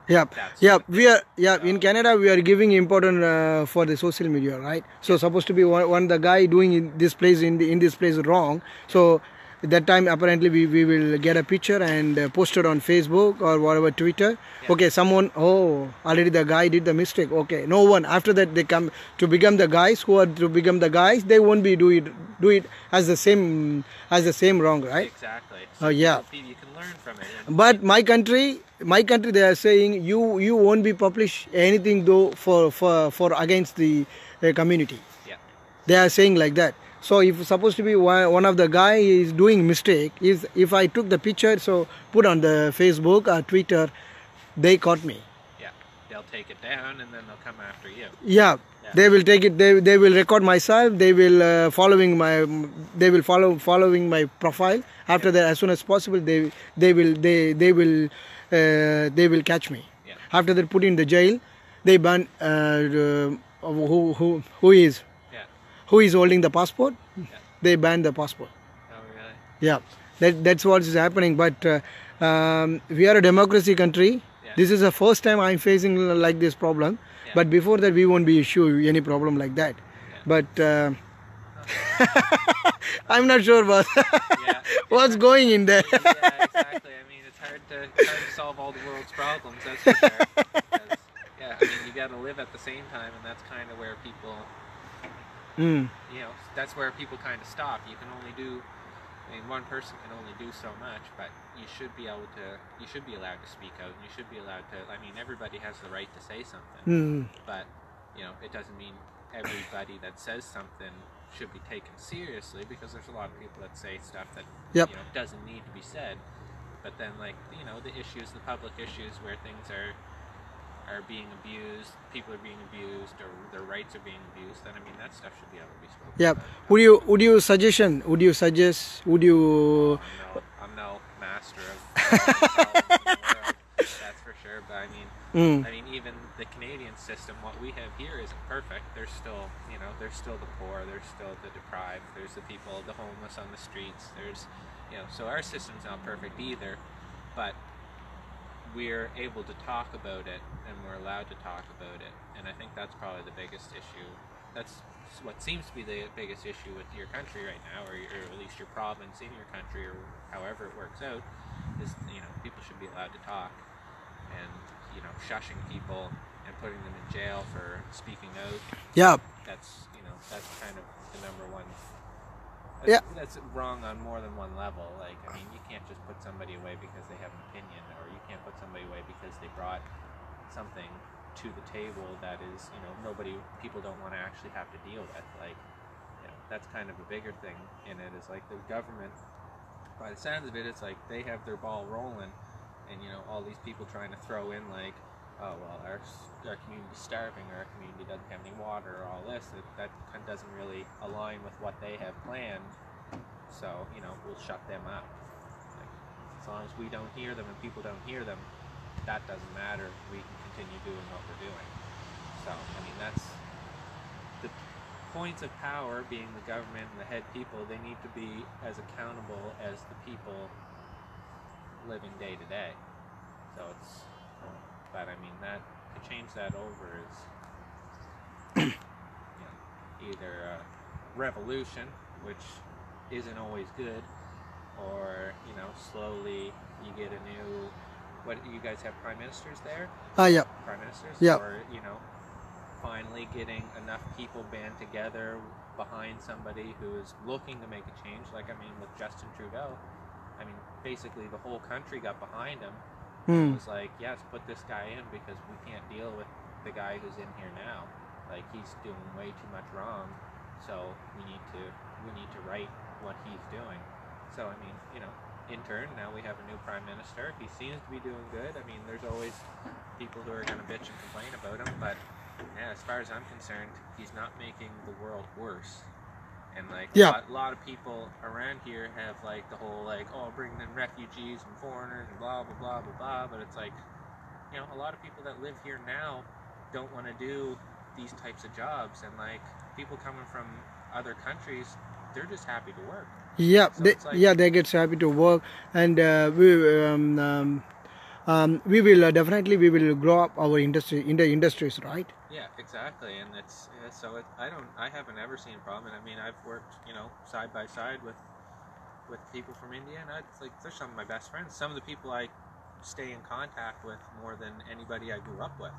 Yep. That's Yep. We are. Yeah. In Canada, we are giving important uh, for the social media, right? So supposed to be one, one the guy doing in this place in the, in this place wrong. So at that time apparently we, we will get a picture and uh, post it on Facebook or whatever Twitter. Yeah. Okay. Someone. Oh, already the guy did the mistake. Okay. No one. After that they come to become the guys who are to become the guys. They won't be do it do it as the same as the same wrong, right? Exactly. Oh, yeah. You you can learn from it. But my country, my country, they are saying you you won't be publish anything though for for for against the uh, community. yeah. They are saying like that. So if supposed to be one, of the guy is doing mistake, is if I took the picture, so put on the Facebook or Twitter, they caught me. Yeah. They'll take it down and then they'll come after you. Yeah, Yeah. they will take it. They, they will record myself. They will uh, following my. They will follow following my profile. After that, as soon as possible, they they will they they will uh, they will catch me. Yeah. After they put in the jail. They ban uh, the- who who who is Yeah. Who is holding the passport. They ban the passport. Oh, really? Yeah, that that's what is happening. But uh, um, we are a democracy country. Yeah. This is the first time I'm facing like this problem. Yeah. But before that, we won't be issue any problem like that. But uh, I'm not sure about Yeah. what's going in there. yeah, exactly. I mean, it's hard to it's hard to solve all the world's problems. That's for sure. yeah, I mean, you got to live at the same time, and that's kind of where people, Mm. you know, that's where people kind of stop. You can only do. I mean, one person can only do so much, but you should be able to. You should be allowed to speak out, and you should be allowed to. I mean, everybody has the right to say something, Mm. but you know, it doesn't mean everybody that says something should be taken seriously because there's a lot of people that say stuff that Yep. you know doesn't need to be said. But then, like you know, the issues, the public issues where things are are being abused, people are being abused, or their rights are being abused. Then I mean, that stuff should be able to be spoken. Yeah. about. Would you would you suggestion? Would you suggest? Would you? I'm no, I'm no master of that's for sure. But I mean, Mm. I mean, even the Canadian system, what we have here isn't perfect. There's still, you know, there's still the poor, there's still the deprived, there's the people, the homeless on the streets. There's, you know, so our system's not perfect either, but we're able to talk about it and we're allowed to talk about it. And I think that's probably the biggest issue. That's what seems to be the biggest issue with your country right now, or, your, or at least your province in your country, or however it works out, is you know people should be allowed to talk and you know shushing people and putting them in jail for speaking out Yeah. that's you know that's kind of the number one That's, Yeah. That's wrong on more than one level. Like, I mean, you can't just put somebody away because they have an opinion, or you can't put somebody away because they brought something to the table that is, you know, nobody, people don't want to actually have to deal with. Like, you know, that's kind of a bigger thing in it. Is like the government, by the sounds of it, it's like they have their ball rolling, and you know, all these people trying to throw in like, oh well, our our community's starving, or our community doesn't have any water, or all this. That that kind of doesn't really align with what they have planned. So you know, we'll shut them up. Like, as long as we don't hear them and people don't hear them, that doesn't matter. We can continue doing what we're doing. So I mean, that's the points of power being the government and the head people. They need to be as accountable as the people living day to day. So it's, but I mean that to change that over is you know, either a revolution, which isn't always good, or you know slowly you get a new. What you guys have prime ministers there? Ah, yeah. prime ministers, Yeah. or you know, finally getting enough people band together behind somebody who is looking to make a change. Like I mean, with Justin Trudeau, I mean, basically the whole country got behind him. It Hmm. was like, yes, put this guy in because we can't deal with the guy who's in here now. Like he's doing way too much wrong, so we need to we need to right what he's doing. So I mean, you know, in turn, now we have a new prime minister. He seems to be doing good. I mean, there's always people who are going to bitch and complain about him, but yeah, as far as I'm concerned, he's not making the world worse. And like Yeah. a, lot, a lot of people around here have like the whole like, oh, bring in refugees and foreigners and blah blah blah blah blah. But it's like, you know, a lot of people that live here now don't want to do these types of jobs, and like people coming from other countries, they're just happy to work. Yeah, So they, like- yeah, they get happy to work, and uh, we um, um, um, we will uh, definitely we will grow up our industry in the industries, right? Yeah, exactly, and it's yeah, so it, I don't I haven't ever seen a problem. And I mean, I've worked you know side by side with with people from India, and I, it's like they're some of my best friends. Some of the people I stay in contact with more than anybody I grew up with,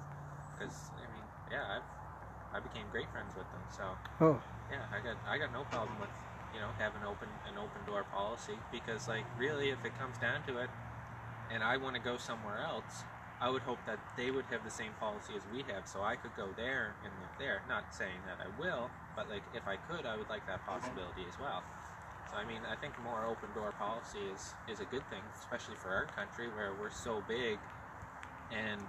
because I mean, yeah, I've I became great friends with them. So Oh, yeah, I got I got no problem with you know having open an open door policy because like really, if it comes down to it, and I want to go somewhere else, I would hope that they would have the same policy as we have, so I could go there and live there. Not saying that I will, but like if I could, I would like that possibility as well. So I mean, I think more open door policy is is a good thing, especially for our country where we're so big, and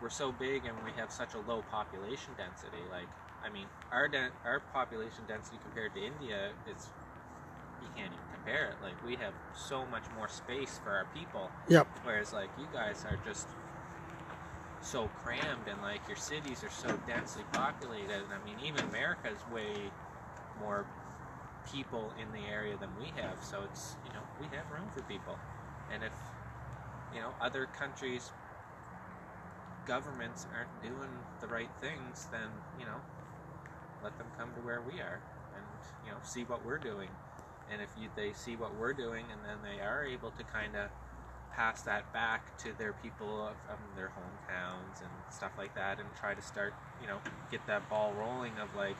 we're so big and we have such a low population density. Like, I mean, our den- our population density compared to India is you can't even compare it. Like, we have so much more space for our people. Yep. Whereas, like, you guys are just so crammed and like your cities are so densely populated. And I mean, even America is way more people in the area than we have. So it's you know we have room for people, and if you know other countries governments aren't doing the right things, then you know let them come to where we are and you know see what we're doing. And if you, they see what we're doing, and then they are able to kind of pass that back to their people from their hometowns and stuff like that, and try to start, you know, get that ball rolling of like,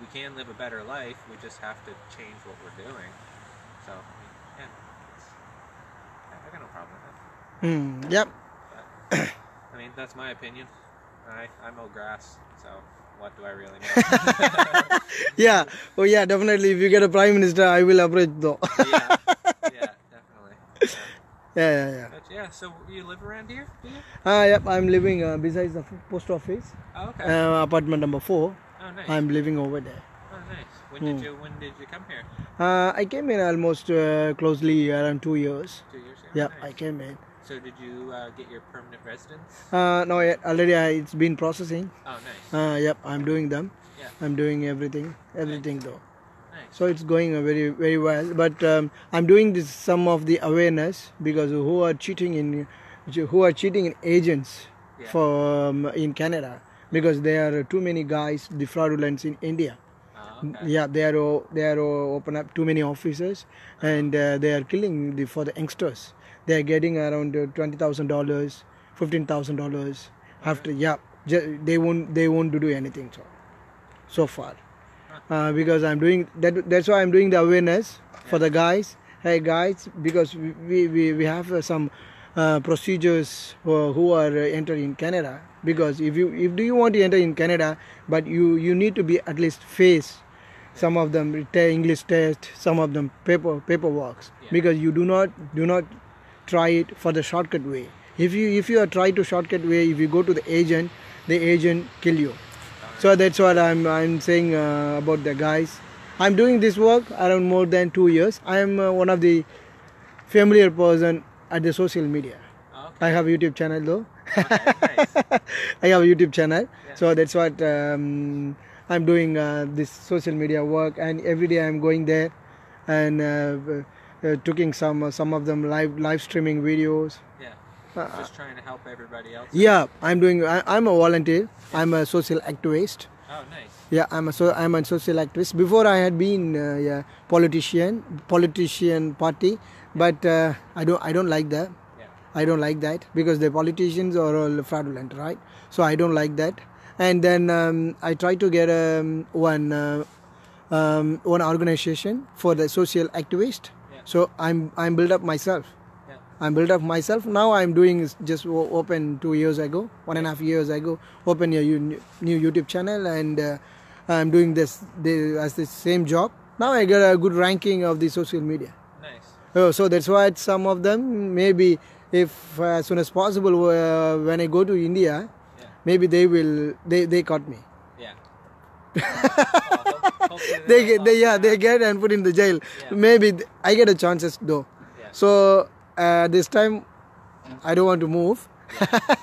we can live a better life. We just have to change what we're doing. So, yeah, I I got no problem with it. mm, yep. I mean, that's my opinion. I I mow grass, so what do I really know? Yeah. Oh, yeah. Definitely. If you get a prime minister, I will approach though. yeah, yeah, definitely. Yeah. yeah, yeah, yeah. But yeah, so you live around here, do you? Ah, yep. I'm living uh, besides the post office, Oh, okay. uh, apartment number four. oh, nice. I'm living over there. oh, nice. When Hmm. did you When did you come here? Uh, I came in almost uh, closely around two years. Two years ago. Yeah, Nice. I came in. So did you uh, get your permanent residence? Uh, no, yet already I, it's been processing. Oh, nice. Uh, yep, I'm doing them. Yeah. I'm doing everything, everything though. Nice. So it's going uh, very, very well. But um, I'm doing this some of the awareness because who are cheating in, who are cheating in agents Yeah. for um, in Canada because there are too many guys, the fraudulence in India. Oh, okay. Yeah, they are they are open up too many offices, and uh, they are killing the for the youngsters. They are getting around uh, twenty thousand dollars, fifteen thousand dollars after. Yeah, they won't they won't do anything so so far. Uh, because I'm doing that. That's why I'm doing the awareness for the guys. Hey guys, because we we, we, have uh, some uh, procedures who, who are uh, entering Canada. Because if you if do you want to enter in Canada, but you you need to be at least face some of them English test, some of them paper paperworks. Yeah. Because you do not do not try it for the shortcut way. If you if you are try to shortcut way, if you go to the agent, the agent kill you. So that's what I'm I'm saying uh, about the guys. I'm doing this work around more than two years. I am uh, one of the familiar person at the social media. Okay. I have a YouTube channel though. Okay, nice. I have a YouTube channel, Yeah. so that's what um, I'm doing uh, this social media work, and every day I'm going there and uh, uh, taking some uh, some of them live live streaming videos. Yeah. Uh, Just trying to help everybody else. yeah, I'm doing. I, I'm a volunteer. I'm a social activist. Oh, nice. Yeah, I'm a so I'm a social activist. Before I had been uh, yeah politician, politician party, but uh, I don't I don't like that. Yeah. I don't like that because the politicians are all fraudulent, right? So I don't like that. And then um, I try to get um, one uh, um, one organization for the social activist. So I'm I'm built up myself. Yeah. I'm built up myself. Now I'm doing just open two years ago, one and a half years ago, open a new YouTube channel, and uh, I'm doing this the, as the same job. Now I get a good ranking of the social media. Nice. Oh, so that's why some of them maybe if uh, as soon as possible uh, when I go to India, Yeah. maybe they will they they caught me. Yeah. well, ho- hopefully They get they yeah they get and put in the jail. Yeah. Maybe I get a chances though. Yeah. So uh, this time I don't want to move.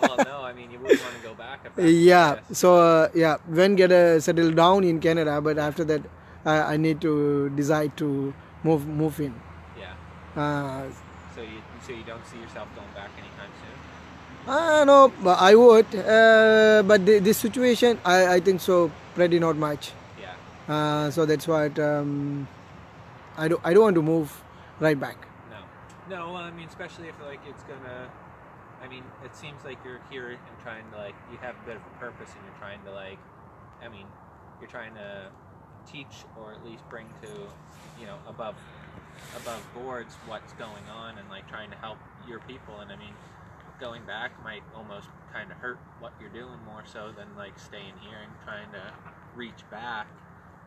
well, no, I mean, you wouldn't want to go back. Yeah. So uh, yeah, when get uh, settled down in Canada, but after that uh, I need to decide to move move in. Yeah. Uh, So you, so you don't see yourself going back anytime soon? Uh, no, but I would. Uh, but the, this situation, I, I think so, pretty not much. Yeah. Uh, so that's what um, I don't. I don't want to move right back. No. No, well, I mean, especially if like it's gonna. I mean, it seems like you're here and trying to like you have a bit of a purpose and you're trying to like. I mean, you're trying to teach or at least bring to you know above above boards what's going on and like trying to help your people and I mean going back might almost kind of hurt what you're doing more so than like staying here and trying to reach back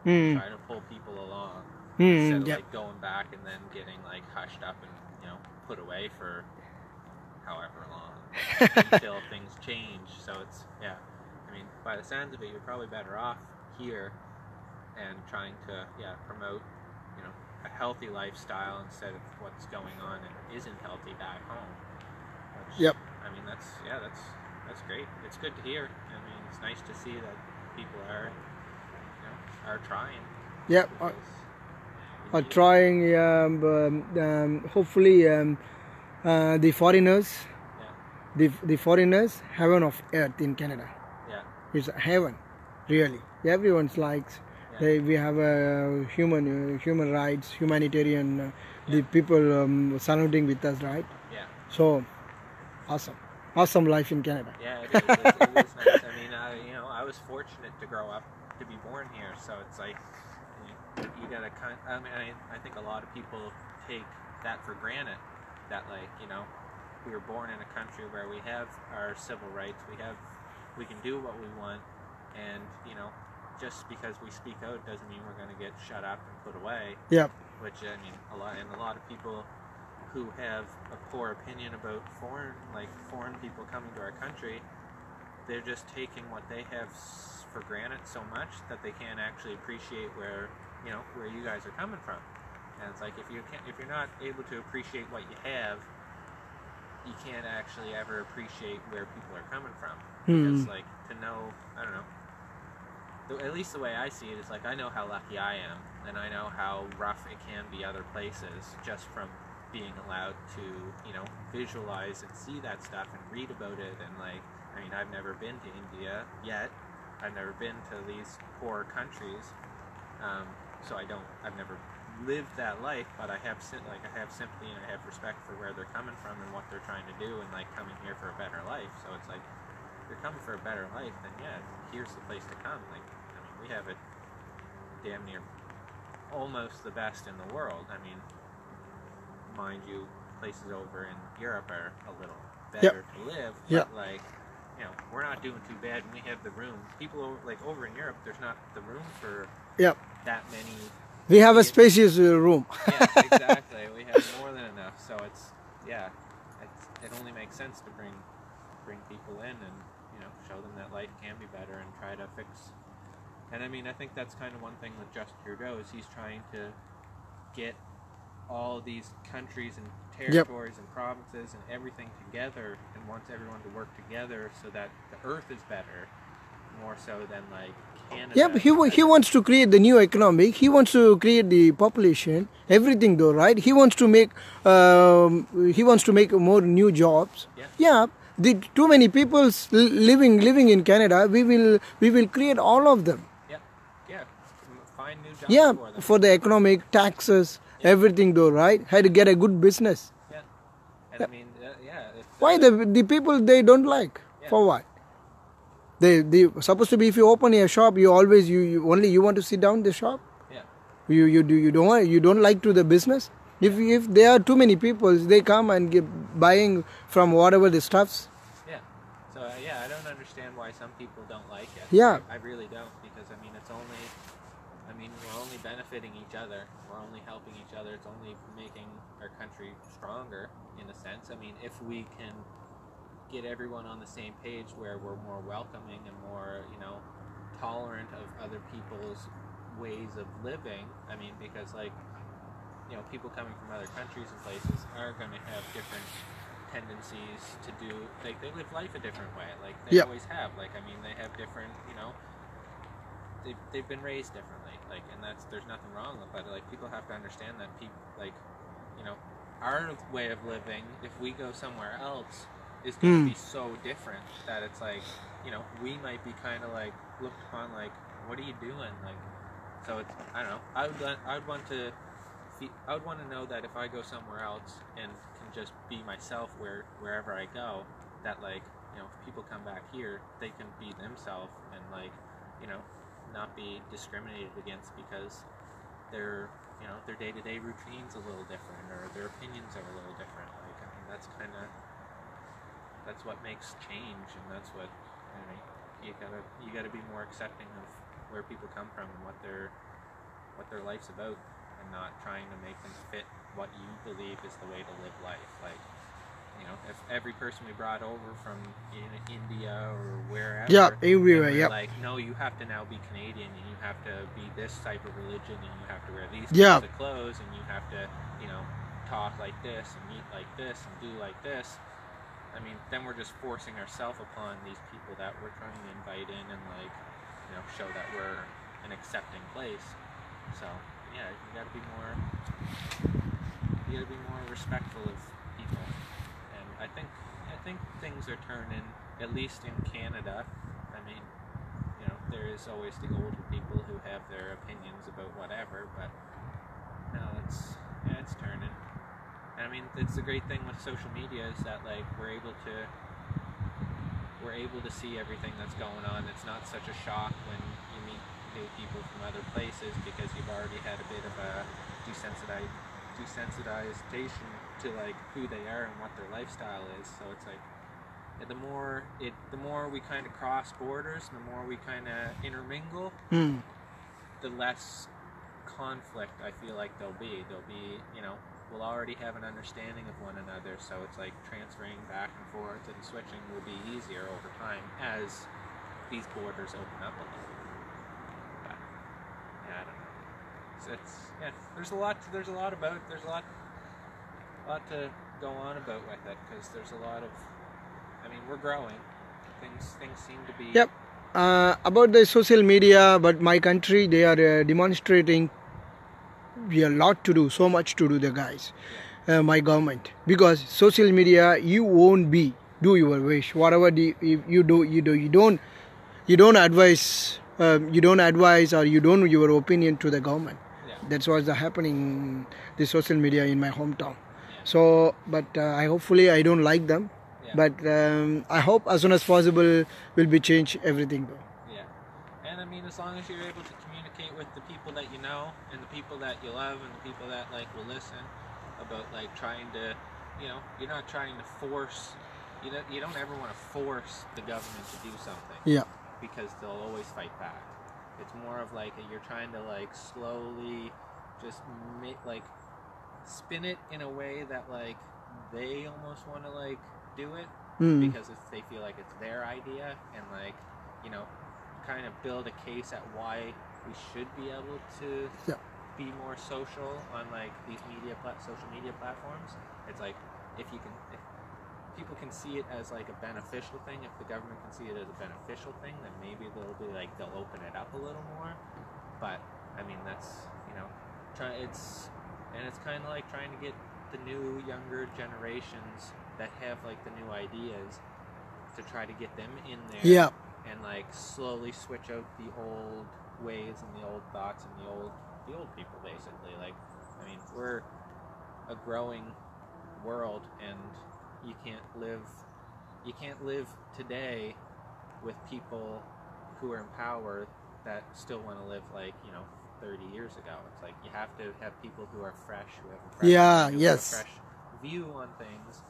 Hmm. try to pull people along Hmm. instead of Yeah. like going back and then getting like hushed up and you know put away for however long until things change. So it's yeah. I mean, by the sounds of it, you're probably better off here and trying to yeah promote you know a healthy lifestyle instead of what's going on and isn't healthy back home. Which, Yep. I mean that's yeah that's that's great. It's good to hear. I mean it's nice to see that people are you know are trying. Yeah. Uh, because are trying. Um, um, um, hopefully, um, uh, the foreigners, Yeah. the the foreigners, heaven of earth in Canada. Yeah. It's heaven, really. Everyone's likes. Yeah. They, we have uh, human uh, human rights, humanitarian. Uh, The people um, surrounding with us, right? Yeah. So, awesome, awesome life in Canada. Yeah, it is. It, it is nice. I mean, I, you know, I was fortunate to grow up to be born here, so it's like you, you gotta kind. I mean, I, I think a lot of people take that for granted. That like, you know, we were born in a country where we have our civil rights. We have, we can do what we want, and you know, just because we speak out doesn't mean we're gonna get shut up and put away Yep. which I mean a lot and a lot of people who have a poor opinion about foreign like foreign people coming to our country they're just taking what they have for granted so much that they can't actually appreciate where you know where you guys are coming from. And it's like if you can't if you're not able to appreciate what you have you can't actually ever appreciate where people are coming from. Because Hmm. like to know I don't know. At least the way I see it is like I know how lucky I am, and I know how rough it can be other places just from being allowed to, you know, visualize and see that stuff and read about it. And like, I mean, I've never been to India yet. I've never been to these poor countries, um, so I don't. I've never lived that life, but I have like I have sympathy and I have respect for where they're coming from and what they're trying to do, and like coming here for a better life. So it's like if you're coming for a better life, then yeah, here's the place to come. Like, I mean, we have it damn near almost the best in the world. I mean, mind you, places over in Europe are a little better to live, but Yeah. like, you know, we're not doing too bad, and we have the room. People over, like over in Europe, there's not the room for Yeah. that many. We have a spacious room. Yeah, exactly. we have more than enough, so it's yeah, it's, it only makes sense to bring bring people in and you know show them that life can be better and try to fix. And I mean, I think that's kind of one thing with Justin Trudeau is he's trying to get all these countries and territories and provinces and everything together and wants everyone to work together so that the earth is better more so than like Canada. Yeah, he, he wants to create the new economic. He wants to create the population, everything though, right? He wants to make um, he wants to make more new jobs. Yeah. Yeah. The too many people living living in Canada. We will we will create all of them. yeah, yeah, find new jobs Yeah, for them. for the economic taxes, everything though, right? How to get a good business. Yeah, and I mean, uh, yeah. If, Why the the people they don't like? Yeah. For what? They they supposed to be if you open a shop, you always you, you only you want to sit down the shop. Yeah, You you do you don't want you don't like to the business. If if there are too many people, they come and get buying from whatever the stuffs. yeah. So uh, yeah, I don't understand why some people don't like it. Yeah. I really don't because I mean it's only, I mean we're only benefiting each other. Only helping each other. It's only making our country stronger in a sense. I mean if we can get everyone on the same page where we're more welcoming and more you know tolerant of other people's ways of living. I mean because like you know people coming from other countries and places are going to have different tendencies to do like they live life a different way like they Yeah. always have like i mean they have different you know they've, they've been raised differently like and that's there's nothing wrong with that like people have to understand that people like you know our way of living if we go somewhere else is going to Hmm. be so different that it's like you know we might be kind of like looked upon like what are you doing like so it's i don't know i would want- i would want to i would want to know that if i go somewhere else and can just be myself where wherever i go that like you know if people come back here they can be themselves and like you know not be discriminated against because their you know their day-to-day routines a little different or their opinions are a little different. Like i mean that's kind of that's what makes change and that's what I mean you gotta you gotta be more accepting of where people come from and what their what their life's about and not trying to make them fit what you believe is the way to live life. Like you know if every person we brought over from in India or wherever Yeah, everywhere, yep. like no you have to now be Canadian and you have to be this type of religion and you have to wear these Yeah. types of clothes and you have to you know talk like this and eat like this and do like this I mean, then we're just forcing ourselves upon these people that we're trying to invite in and like, you know, show that we're an accepting place. So yeah, you got to be more, you got to be more respectful of I think, I think things are turning, at least in Canada. I mean, you know, there is always the older people who have their opinions about whatever, but now it's yeah, it's turning. And I mean, it's the great thing with social media is that like we're able to we're able to see everything that's going on. It's not such a shock when you meet new people from other places because you've already had a bit of a desensitized desensitization to like who they are and what their lifestyle is. So it's like the more it the more we kind of cross borders, the more we kind of intermingle, Hmm. the less conflict I feel like there'll be. There'll be, you know, we'll already have an understanding of one another, so it's like transferring back and forth and switching will be easier over time as these borders open up a little. But yeah, I don't know. It's, it's yeah, there's a lot. There's a lot about. There's a lot, lot to go on about with it because there's a lot of. I mean, we're growing. Things things seem to be. Yep. Uh, about the social media, but my country, they are uh, demonstrating we have a lot to do, so much to do, the guys, uh, my government, because social media, you won't be do your wish, whatever the, you, you do, you do, you don't, you don't advise, um, you don't advise or you don't your opinion to the government. Yeah. That's what's happening the social media in my hometown. So, but uh, I hopefully I don't like them. Yeah. But um, I hope as soon as possible will be change everything though. Yeah, and I mean, as long as you're able to communicate with the people that you know and the people that you love and the people that like will listen about like trying to, you know, you're not trying to force. You don't, you don't ever want to force the government to do something Yeah. because they'll always fight back. It's more of like you're trying to like slowly just make like spin it in a way that like they almost want to like do it Mm. because if they feel like it's their idea and like you know kind of build a case at why we should be able to Yeah. be more social on like these media plat- social media platforms it's like if you can if people can see it as like a beneficial thing if the government can see it as a beneficial thing then maybe they'll be like they'll open it up a little more but i mean that's you know try it's and it's kind of like trying to get the new younger generations that have like the new ideas to try to get them in there Yeah. and like slowly switch out the old ways and the old thoughts and the old the old people basically like i mean we're a growing world and you can't live you can't live today with people who are in power that still want to live like you know 30 years ago it's like you have to have people who are fresh who have a fresh Yeah, yes. fresh view on things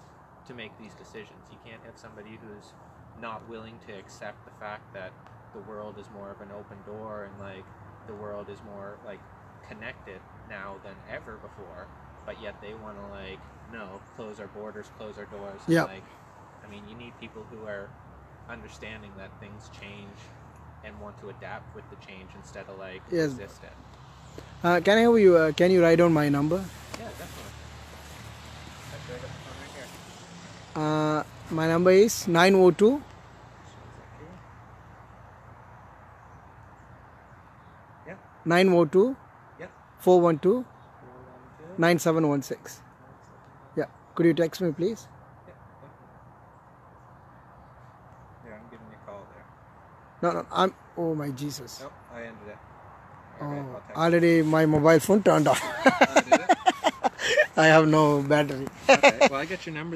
to make these decisions you can't have somebody who's not willing to accept the fact that the world is more of an open door and like the world is more like connected now than ever before but yet they want to like no close our borders close our doors Yeah. like i mean you need people who are understanding that things change and want to adapt with the change instead of like Yes. resist it Uh, can I have you? Uh, can you write down my number? yeah definitely Actually, I got the phone right. Uh, my number is nine zero two Yep. nine zero two Yeah. four one two nine seven one six. Yeah. Could you text me, please? Yeah, I'm giving you a call there. No, no. I'm. Oh my Jesus. Nope, I ended it. Oh, Okay, I'll already my mobile phone turned off. Uh? I have no battery. okay, well, I got your number